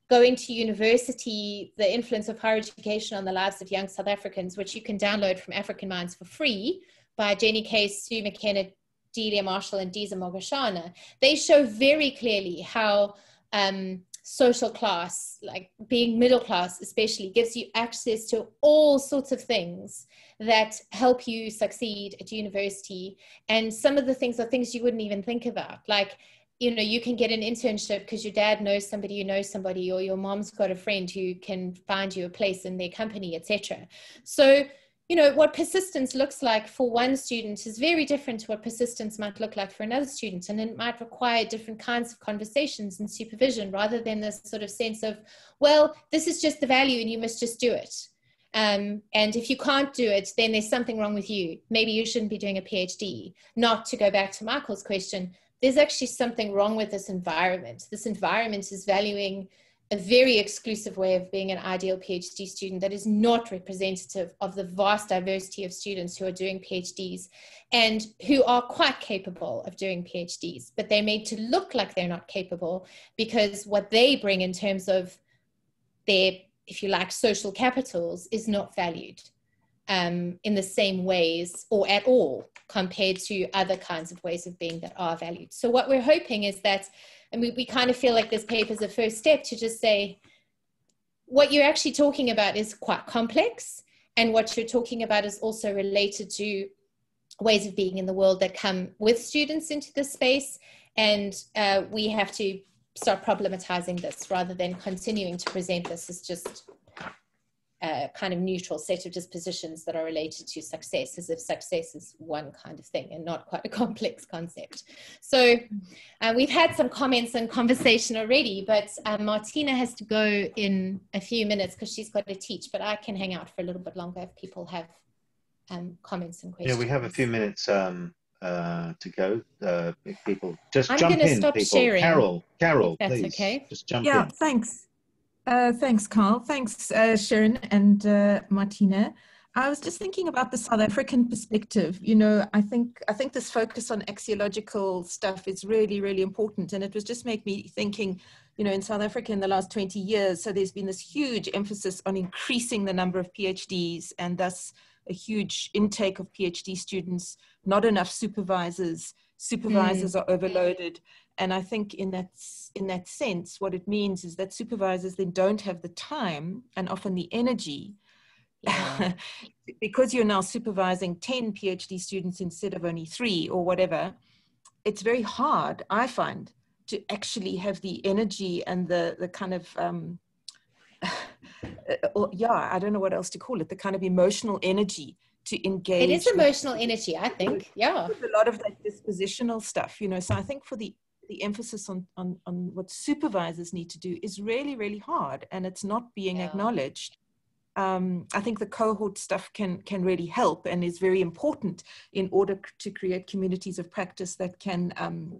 Going to University, the influence of higher education on the lives of young South Africans, which you can download from African Minds for free by Jenny Case, Sioux McKenna, Delia Marshall, and Diza Mogashana, they show very clearly how um, social class, like being middle class, especially, gives you access to all sorts of things that help you succeed at university. And some of the things are things you wouldn't even think about. Like, you know, you can get an internship because your dad knows somebody who knows somebody, or your mom's got a friend who can find you a place in their company, etc. So you know, what persistence looks like for one student is very different to what persistence might look like for another student. And it might require different kinds of conversations and supervision rather than this sort of sense of, well, this is just the value and you must just do it. Um, and if you can't do it, then there's something wrong with you. Maybe you shouldn't be doing a PhD. Not to go back to Michael's question, there's actually something wrong with this environment. This environment is valuing a very exclusive way of being an ideal PhD student that is not representative of the vast diversity of students who are doing PhDs and who are quite capable of doing PhDs, but they're made to look like they're not capable because what they bring in terms of their, if you like, social capitals is not valued um, in the same ways or at all compared to other kinds of ways of being that are valued. So, what we're hoping is that and we, we kind of feel like this paper is a first step to just say what you're actually talking about is quite complex and what you're talking about is also related to ways of being in the world that come with students into this space and uh, we have to start problematizing this rather than continuing to present this as just a kind of neutral set of dispositions that are related to success as if success is one kind of thing and not quite a complex concept. So uh, we've had some comments and conversation already, but um, Martina has to go in a few minutes because she's got to teach, but I can hang out for a little bit longer if people have um, comments and questions. Yeah, we have a few minutes um, uh, to go. Uh, if people just I'm jump in, stop people. Sharing, Carol, Carol, that's please, okay. just jump yeah, in. thanks. Uh, thanks, Karl. Thanks, uh, Sherran and uh, Martina. I was just thinking about the South African perspective. You know, I think I think this focus on axiological stuff is really, really important, and it was just make me thinking. you know, in South Africa in the last 20 years. So there's been this huge emphasis on increasing the number of PhDs and thus a huge intake of PhD students, not enough supervisors. Supervisors mm. are overloaded. And I think in that, in that sense, what it means is that supervisors then don't have the time and often the energy yeah. because you're now supervising 10 PhD students instead of only three or whatever, it's very hard, I find, to actually have the energy and the, the kind of, um, yeah, I don't know what else to call it, the kind of emotional energy to engage. It is emotional energy, I think. Yeah. A lot of that dispositional stuff, you know. So I think for the the emphasis on, on, on what supervisors need to do is really, really hard and it's not being yeah. acknowledged um, I think the cohort stuff can can really help and is very important in order to create communities of practice that can um,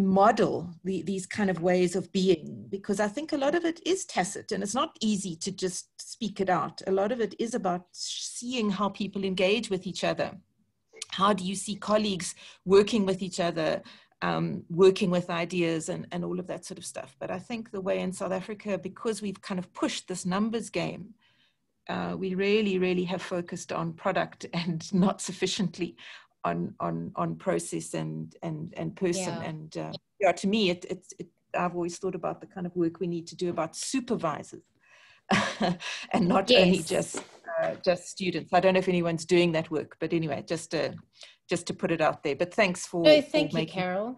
model the, these kind of ways of being because I think a lot of it is tacit and it's not easy to just speak it out. A lot of it is about seeing how people engage with each other. How do you see colleagues working with each other? Um, working with ideas and, and all of that sort of stuff. But I think the way in South Africa, because we've kind of pushed this numbers game, uh, we really, really have focused on product and not sufficiently on on on process and and and person. Yeah. And uh, yeah, to me, it, it, it I've always thought about the kind of work we need to do about supervisors and not yes. only just uh, just students. I don't know if anyone's doing that work, but anyway, just a just to put it out there. But thanks for. No, thank for you, Carol.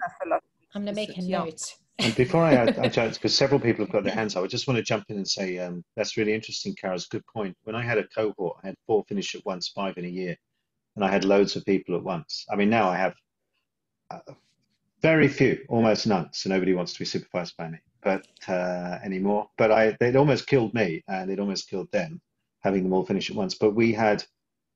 I'm going to make a note. And before I add, because several people have got their hands up, I just want to jump in and say um, that's really interesting, Carol's good point. When I had a cohort, I had four finish at once, five in a year, and I had loads of people at once. I mean, now I have uh, very few, almost none, so nobody wants to be supervised by me, but uh, anymore. But I, they'd almost killed me, and it almost killed them, having them all finish at once. But we had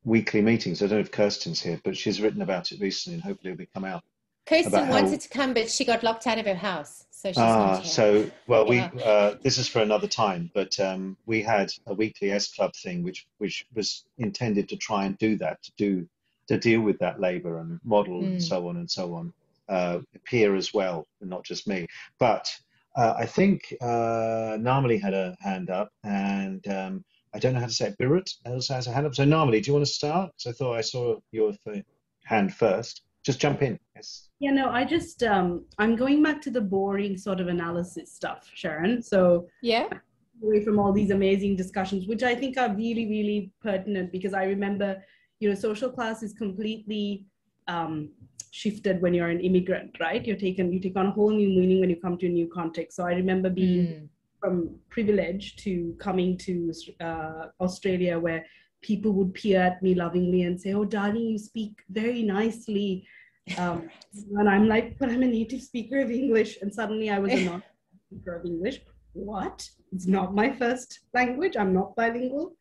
weekly meetings. I don't know if Kirsten's here, but she's written about it recently, and hopefully it'll come out. Kirsten wanted how... to come, but she got locked out of her house, so she's ah, not here. so well, yeah. we uh, this is for another time, but um, we had a weekly S Club thing, which which was intended to try and do that, to do to deal with that labour and model mm. and so on and so on, uh, peer as well, not just me. But uh, I think uh, Namali had a hand up, and um, I don't know how to say it. Birut also has a hand up. So normally, do you want to start? Because I thought I saw your hand first. Just jump in. Yes. Yeah, no, I just um, I'm going back to the boring sort of analysis stuff, Sherran. So yeah, away from all these amazing discussions, which I think are really, really pertinent because I remember, you know, social class is completely um, shifted when you're an immigrant, right? You're taken, you take on a whole new meaning when you come to a new context. So I remember being. Mm from privilege to coming to uh, Australia where people would peer at me lovingly and say, Oh, darling, you speak very nicely. Um, and I'm like, But I'm a native speaker of English. And suddenly I was a non speaker of English. What? It's not my first language. I'm not bilingual.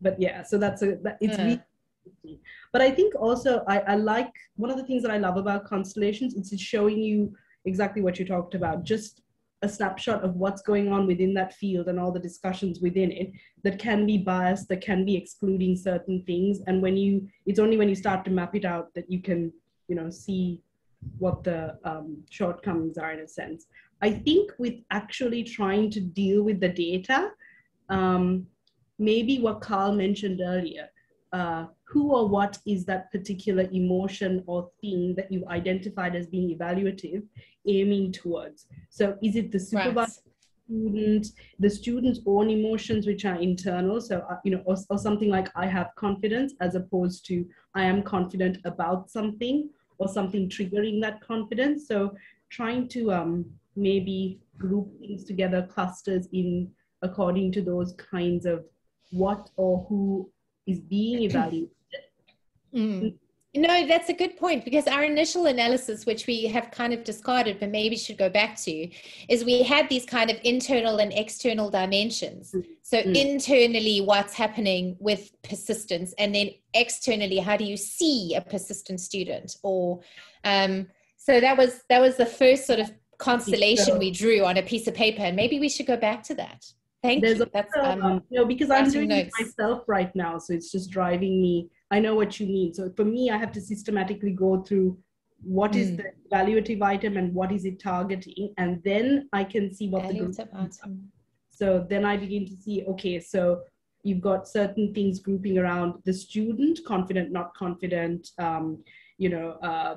But yeah, so that's a, that, it's yeah. really but I think also I, I like one of the things that I love about constellations is it's showing you exactly what you talked about, just a snapshot of what's going on within that field and all the discussions within it that can be biased, that can be excluding certain things. And when you, it's only when you start to map it out that you can, you know, see what the um, shortcomings are in a sense. I think with actually trying to deal with the data, um, maybe what Karl mentioned earlier, uh, who or what is that particular emotion or thing that you've identified as being evaluative aiming towards? So is it the supervisor right. student the student's own emotions which are internal? So uh, you know or, or something like i have confidence as opposed to i am confident about something or something triggering that confidence? So trying to um, maybe group things together clusters in according to those kinds of what or who is being evaluated. Mm. No, that's a good point because our initial analysis, which we have kind of discarded, but maybe should go back to, is we had these kind of internal and external dimensions. Mm. So, mm. internally, what's happening with persistence, and then externally, how do you see a persistent student? Or, um, so that was that was the first sort of constellation we drew on a piece of paper, and maybe we should go back to that. Thank There's you. That's um, you know because I'm doing notes. it myself right now, so it's just driving me. I know what you mean. So for me, I have to systematically go through what is Mm. the evaluative item and what is it targeting and then i can see what the group item. so then I begin to see, okay, so you've got certain things grouping around the student, confident, not confident, um, you know, uh,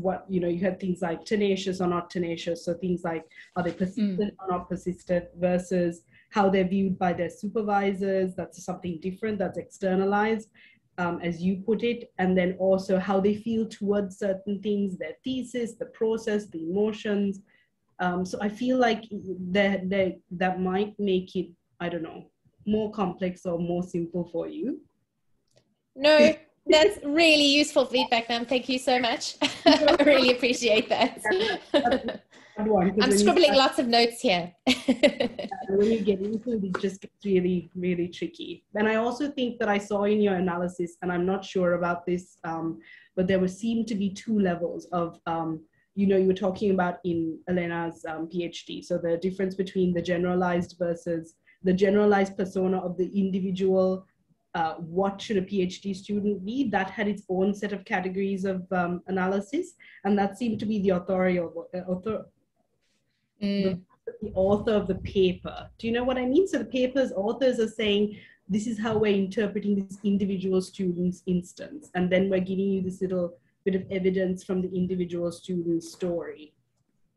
what, you know, you had things like tenacious or not tenacious. So things like, are they persistent or not persistent versus how they're viewed by their supervisors. That's something different, that's externalized. Um, as you put it, and then also how they feel towards certain things, their thesis, the process, the emotions, um, so I feel like that, that that might make it, I don't know, more complex or more simple for you. No, that's really useful feedback, ma'am. Thank you so much. I really appreciate that. One, I'm scribbling start- lots of notes here. when you get into it, it just gets really, really tricky. And I also think that I saw in your analysis, and I'm not sure about this, um, but there were seemed to be two levels of, um, you know, you were talking about in Elena's um, PhD. So the difference between the generalized versus the generalized persona of the individual. Uh, what should a PhD student be? That had its own set of categories of um, analysis, and that seemed to be the authorial, uh, author, Mm, the author of the paper. Do you know what I mean? So the paper's authors are saying, this is how we're interpreting this individual student's instance. And then we're giving you this little bit of evidence from the individual student's story.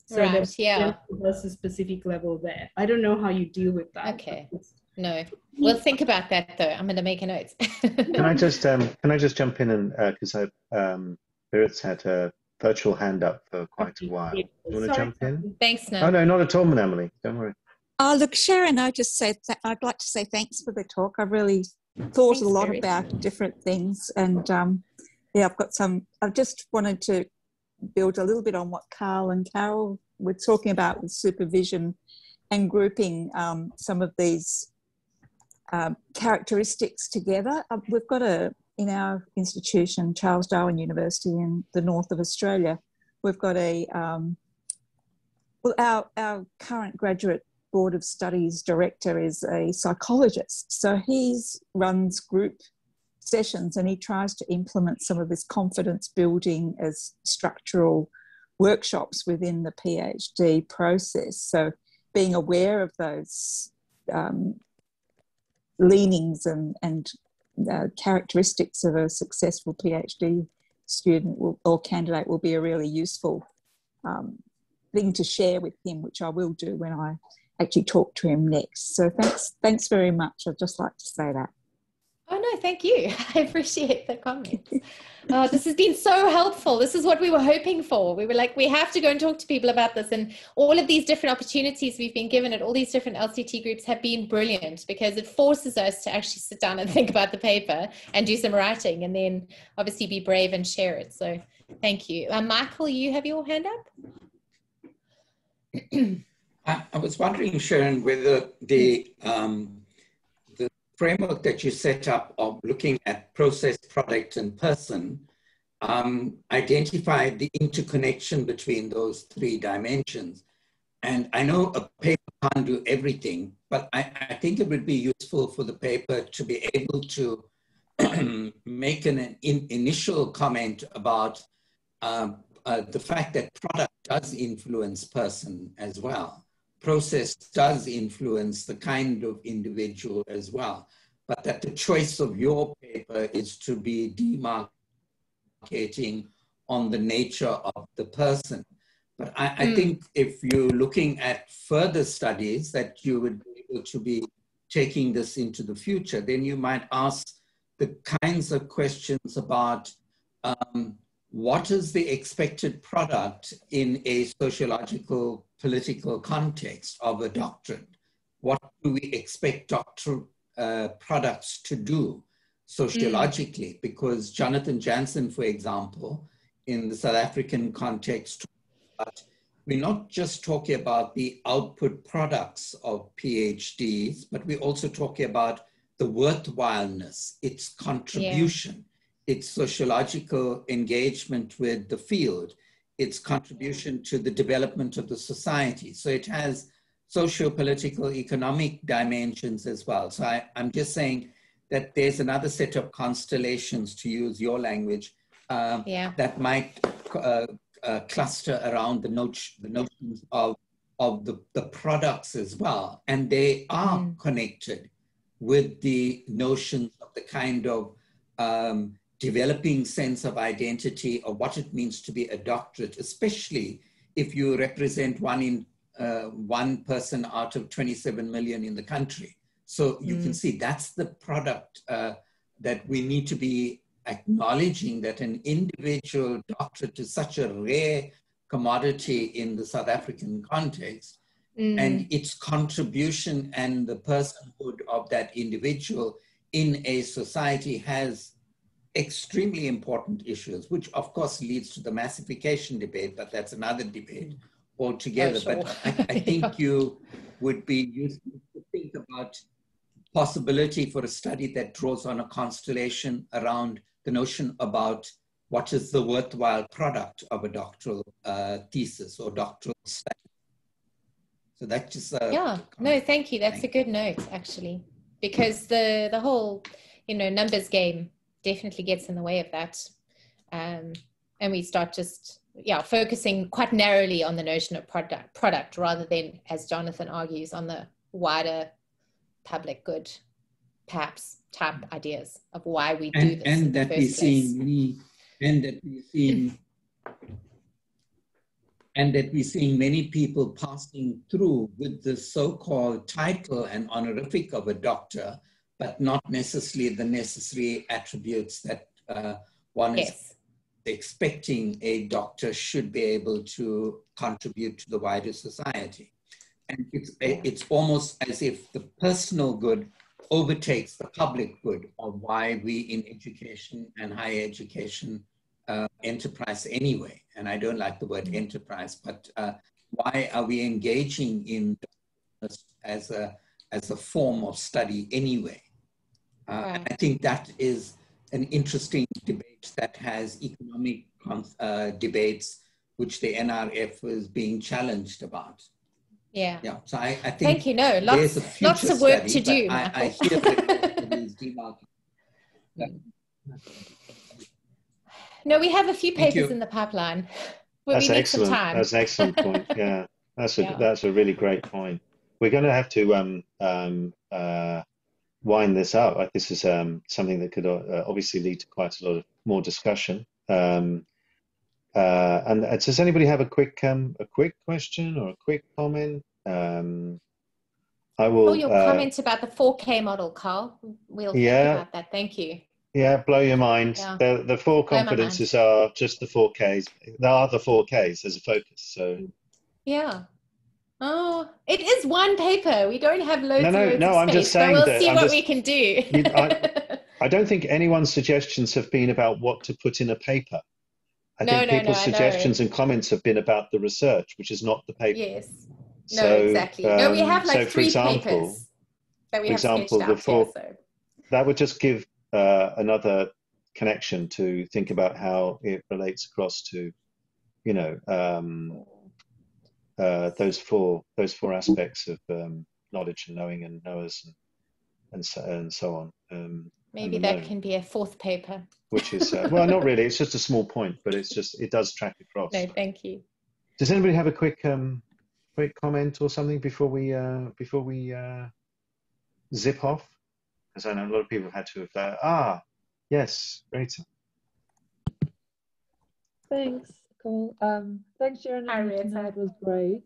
So Right, there's yeah. versus specific level there. I don't know how you deal with that. Okay. No, we'll think about that though. I'm going to make a note. Can I just um, can I just jump in and because I um, Spirit's had a virtual hand up for quite a while. You want to Sorry, jump in? Thanks, Oh no. no, not at all, Emily. Don't worry. Oh, look, Sherran, I just said th- I'd like to say thanks for the talk. I really thought Thanks, a lot Mary. about different things, and um, yeah, I've got some. I've just wanted to build a little bit on what Karl and Carol were talking about with supervision and grouping um, some of these um, characteristics together. Uh, we've got a in our institution, Charles Darwin University in the north of Australia. We've got a um, well, our our current graduate board of studies director is a psychologist, so he runs group sessions and he tries to implement some of this confidence building as structural workshops within the PhD process. So being aware of those um, leanings and, and uh, characteristics of a successful PhD student will, or candidate will be a really useful um, thing to share with him, which I will do when I actually talk to him next. So thanks, thanks very much. I'd just like to say that. Oh no, thank you. I appreciate the comments. Oh, this has been so helpful. This is what we were hoping for. We were like, we have to go and talk to people about this. And all of these different opportunities we've been given at all these different LCT groups have been brilliant because it forces us to actually sit down and think about the paper and do some writing and then obviously be brave and share it. So thank you. Uh, Michael, you have your hand up? I, I was wondering, Sherran, whether the um, the framework that you set up of looking at process, product, and person um, identified the interconnection between those three dimensions. And I know a paper can't do everything, but I, I think it would be useful for the paper to be able to make an, an in, initial comment about um, uh, the fact that product does influence person as well. Process does influence the kind of individual as well. But that the choice of your paper is to be demarcating on the nature of the person. But I, I Mm. think if you're looking at further studies that you would be able to be taking this into the future, then you might ask the kinds of questions about um, what is the expected product in a sociological political context of a doctrine? What do we expect doctor uh, products to do sociologically? Because Jonathan Jansen, for example, in the South African context, we're not just talking about the output products of PhDs, but we're also talking about the worthwhileness, its contribution, its sociological engagement with the field, its contribution to the development of the society. So it has socio-political, economic dimensions as well. So I, I'm just saying that there's another set of constellations, to use your language, um, Yeah. that might uh, uh, cluster around the, not- the notions of, of the, the products as well. And they are Mm. connected with the notions of the kind of um, developing sense of identity of what it means to be a doctorate, especially if you represent one in uh, one person out of 27 million in the country. So you can see that's the product uh, that we need to be acknowledging that an individual doctorate is such a rare commodity in the South African context Mm. and its contribution and the personhood of that individual in a society has extremely important issues, which of course leads to the massification debate, but that's another debate altogether. Oh, sure. But I, I think Yeah. you would be useful to think about possibility for a study that draws on a constellation around the notion about what is the worthwhile product of a doctoral uh, thesis or doctoral study. So that's just uh, yeah no thank you that's a good note actually because the the whole you know numbers game definitely gets in the way of that um and we start just yeah focusing quite narrowly on the notion of product product rather than as jonathan argues on the wider public good perhaps type ideas of why we do and, this and that place. seeing many and that we're seeing and that we're seeing many people passing through with the so-called title and honorific of a doctor, but not necessarily the necessary attributes that uh, one is expecting a doctor should be able to contribute to the wider society. And it's, it's almost as if the personal good overtakes the public good of why we in education and higher education uh, enterprise anyway. And I don't like the word enterprise, but uh, why are we engaging in as a, as a form of study anyway? Uh, Right. I think that is an interesting debate that has economic uh, debates, which the NRF is being challenged about. yeah Yeah, so I, I think thank you no there's lots a lots of work study, to do I, I hear that these demarcations. no we have a few papers in the pipeline but That's we need some excellent. time That's an excellent point. Yeah, that's a Yeah. that's a really great point. We're going to have to um, um, uh, wind this up. Like this is um, something that could uh, obviously lead to quite a lot of more discussion. Um, uh, and uh, does anybody have a quick um, a quick question or a quick comment? Um, I will. Oh, your uh, comment about the 4K model, Karl. We'll Yeah. about that. Thank you. Yeah, blow your mind. Yeah. The the four confidences are just the four Ks. They are the four Ks as a focus. So Yeah. Oh, it is one paper. We don't have loads No, no, loads no, of I'm space, just saying we'll that- see I'm what just- we can do. You- I don't think anyone's suggestions have been about what to put in a paper. I No, think no, people's no, I suggestions and comments have been about the research, which is not the paper. yes. No, So, exactly. no, we um, have like so for three example, papers that we for have example, the four- here. So. that would just give uh, another connection to think about how it relates across to, you know, um, uh, those four those four aspects of um, knowledge and knowing and knowers and and so, and so on. Um, Maybe the that known. can be a fourth paper. which is uh, well, not really. It's just a small point, but it's just it does track across. No, thank you. Does anybody have a quick um, quick comment or something before we uh, before we uh, zip off? Because I know a lot of people had to have. Uh, ah, yes, great. Thanks, Cole. Um, thanks, Sherran. Hi, Rita. That was great.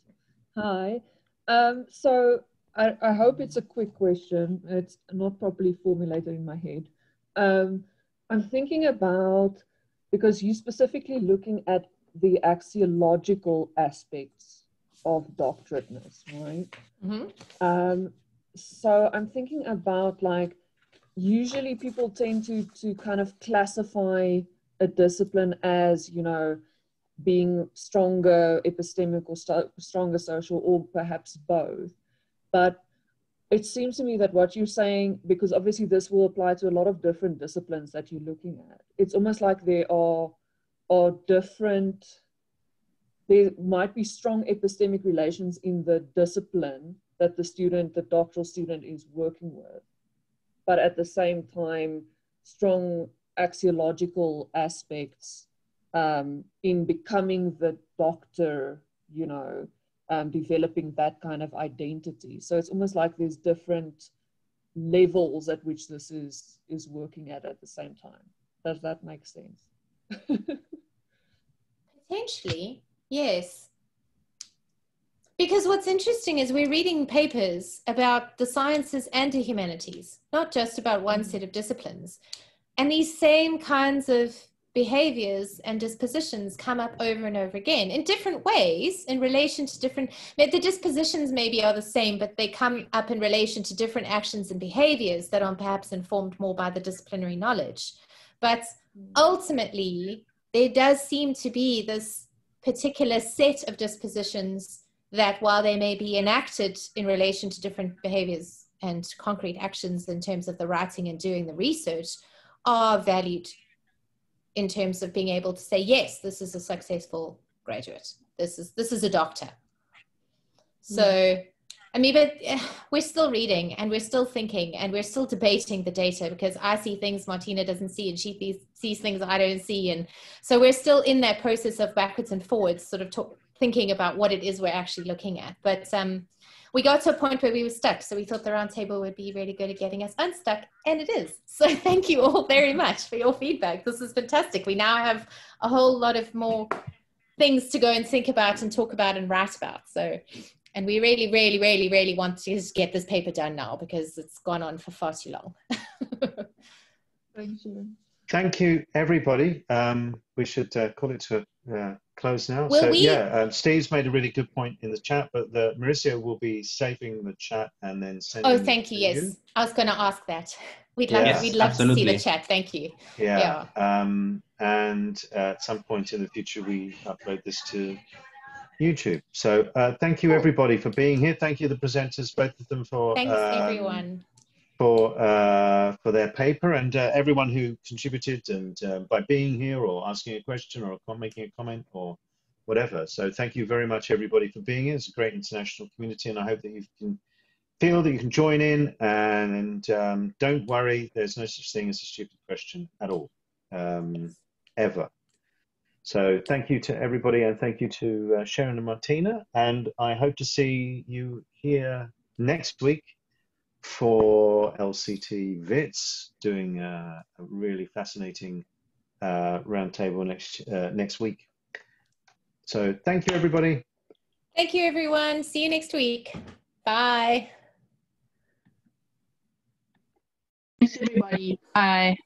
Hi. Um, so I, I hope it's a quick question. It's not properly formulated in my head. Um, I'm thinking about because you're specifically looking at the axiological aspects of doctorateness, right? Mm -hmm. Um, so I'm thinking about like usually people tend to to kind of classify a discipline as you know being stronger epistemic or st- stronger social or perhaps both. But it seems to me that what you're saying because obviously this will apply to a lot of different disciplines that you're looking at it's almost like there are are different there might be strong epistemic relations in the discipline that the student the doctoral student is working with but at the same time strong axiological aspects um, in becoming the doctor, you know, um, developing that kind of identity. So it's almost like there's different levels at which this is is working at at the same time. Does that make sense? Potentially, yes. Because what's interesting is we're reading papers about the sciences and the humanities, not just about one set of disciplines. And these same kinds of behaviors and dispositions come up over and over again in different ways in relation to different the dispositions maybe are the same but they come up in relation to different actions and behaviors that are perhaps informed more by the disciplinary knowledge. But hmm. ultimately there does seem to be this particular set of dispositions that while they may be enacted in relation to different behaviors and concrete actions in terms of the writing and doing the research are valued in terms of being able to say yes this is a successful graduate. This is this is a doctor. So mm. i mean but eh, we're still reading and we're still thinking and we're still debating the data because i see things martina doesn't see and she sees things i don't see. And so we're still in that process of backwards and forwards sort of talk, thinking about what it is we're actually looking at. But um we got to a point where we were stuck. So we thought the roundtable would be really good at getting us unstuck, and it is. So thank you all very much for your feedback. This is fantastic. We now have a whole lot of more things to go and think about and talk about and write about. So, and we really, really, really, really want to get this paper done now because it's gone on for far too long. thank you. Thank you, everybody. Um, we should uh, call it to uh, close now. Will so we... yeah, um, Steve's made a really good point in the chat, but the Mauricio will be saving the chat and then sending. Oh, thank you. Yes, you. I was going to ask that. We'd love, yes, we'd love absolutely. to see the chat. Thank you. Yeah. yeah. Um, and uh, at some point in the future, we upload this to YouTube. So uh, thank you everybody for being here. Thank you the presenters, both of them for. Thanks um, everyone for uh, for their paper and uh, everyone who contributed and uh, by being here or asking a question or making a comment or whatever. So thank you very much everybody for being here. It's a great international community and I hope that you can feel that you can join in and, um, don't worry, there's no such thing as a stupid question at all, um, ever. So thank you to everybody and thank you to uh, Sherran and Martina and I hope to see you here next week for LCT Wits, doing a, a really fascinating uh, roundtable next uh, next week. So thank you, everybody. Thank you, everyone. See you next week. Bye. Thanks, everybody. Bye.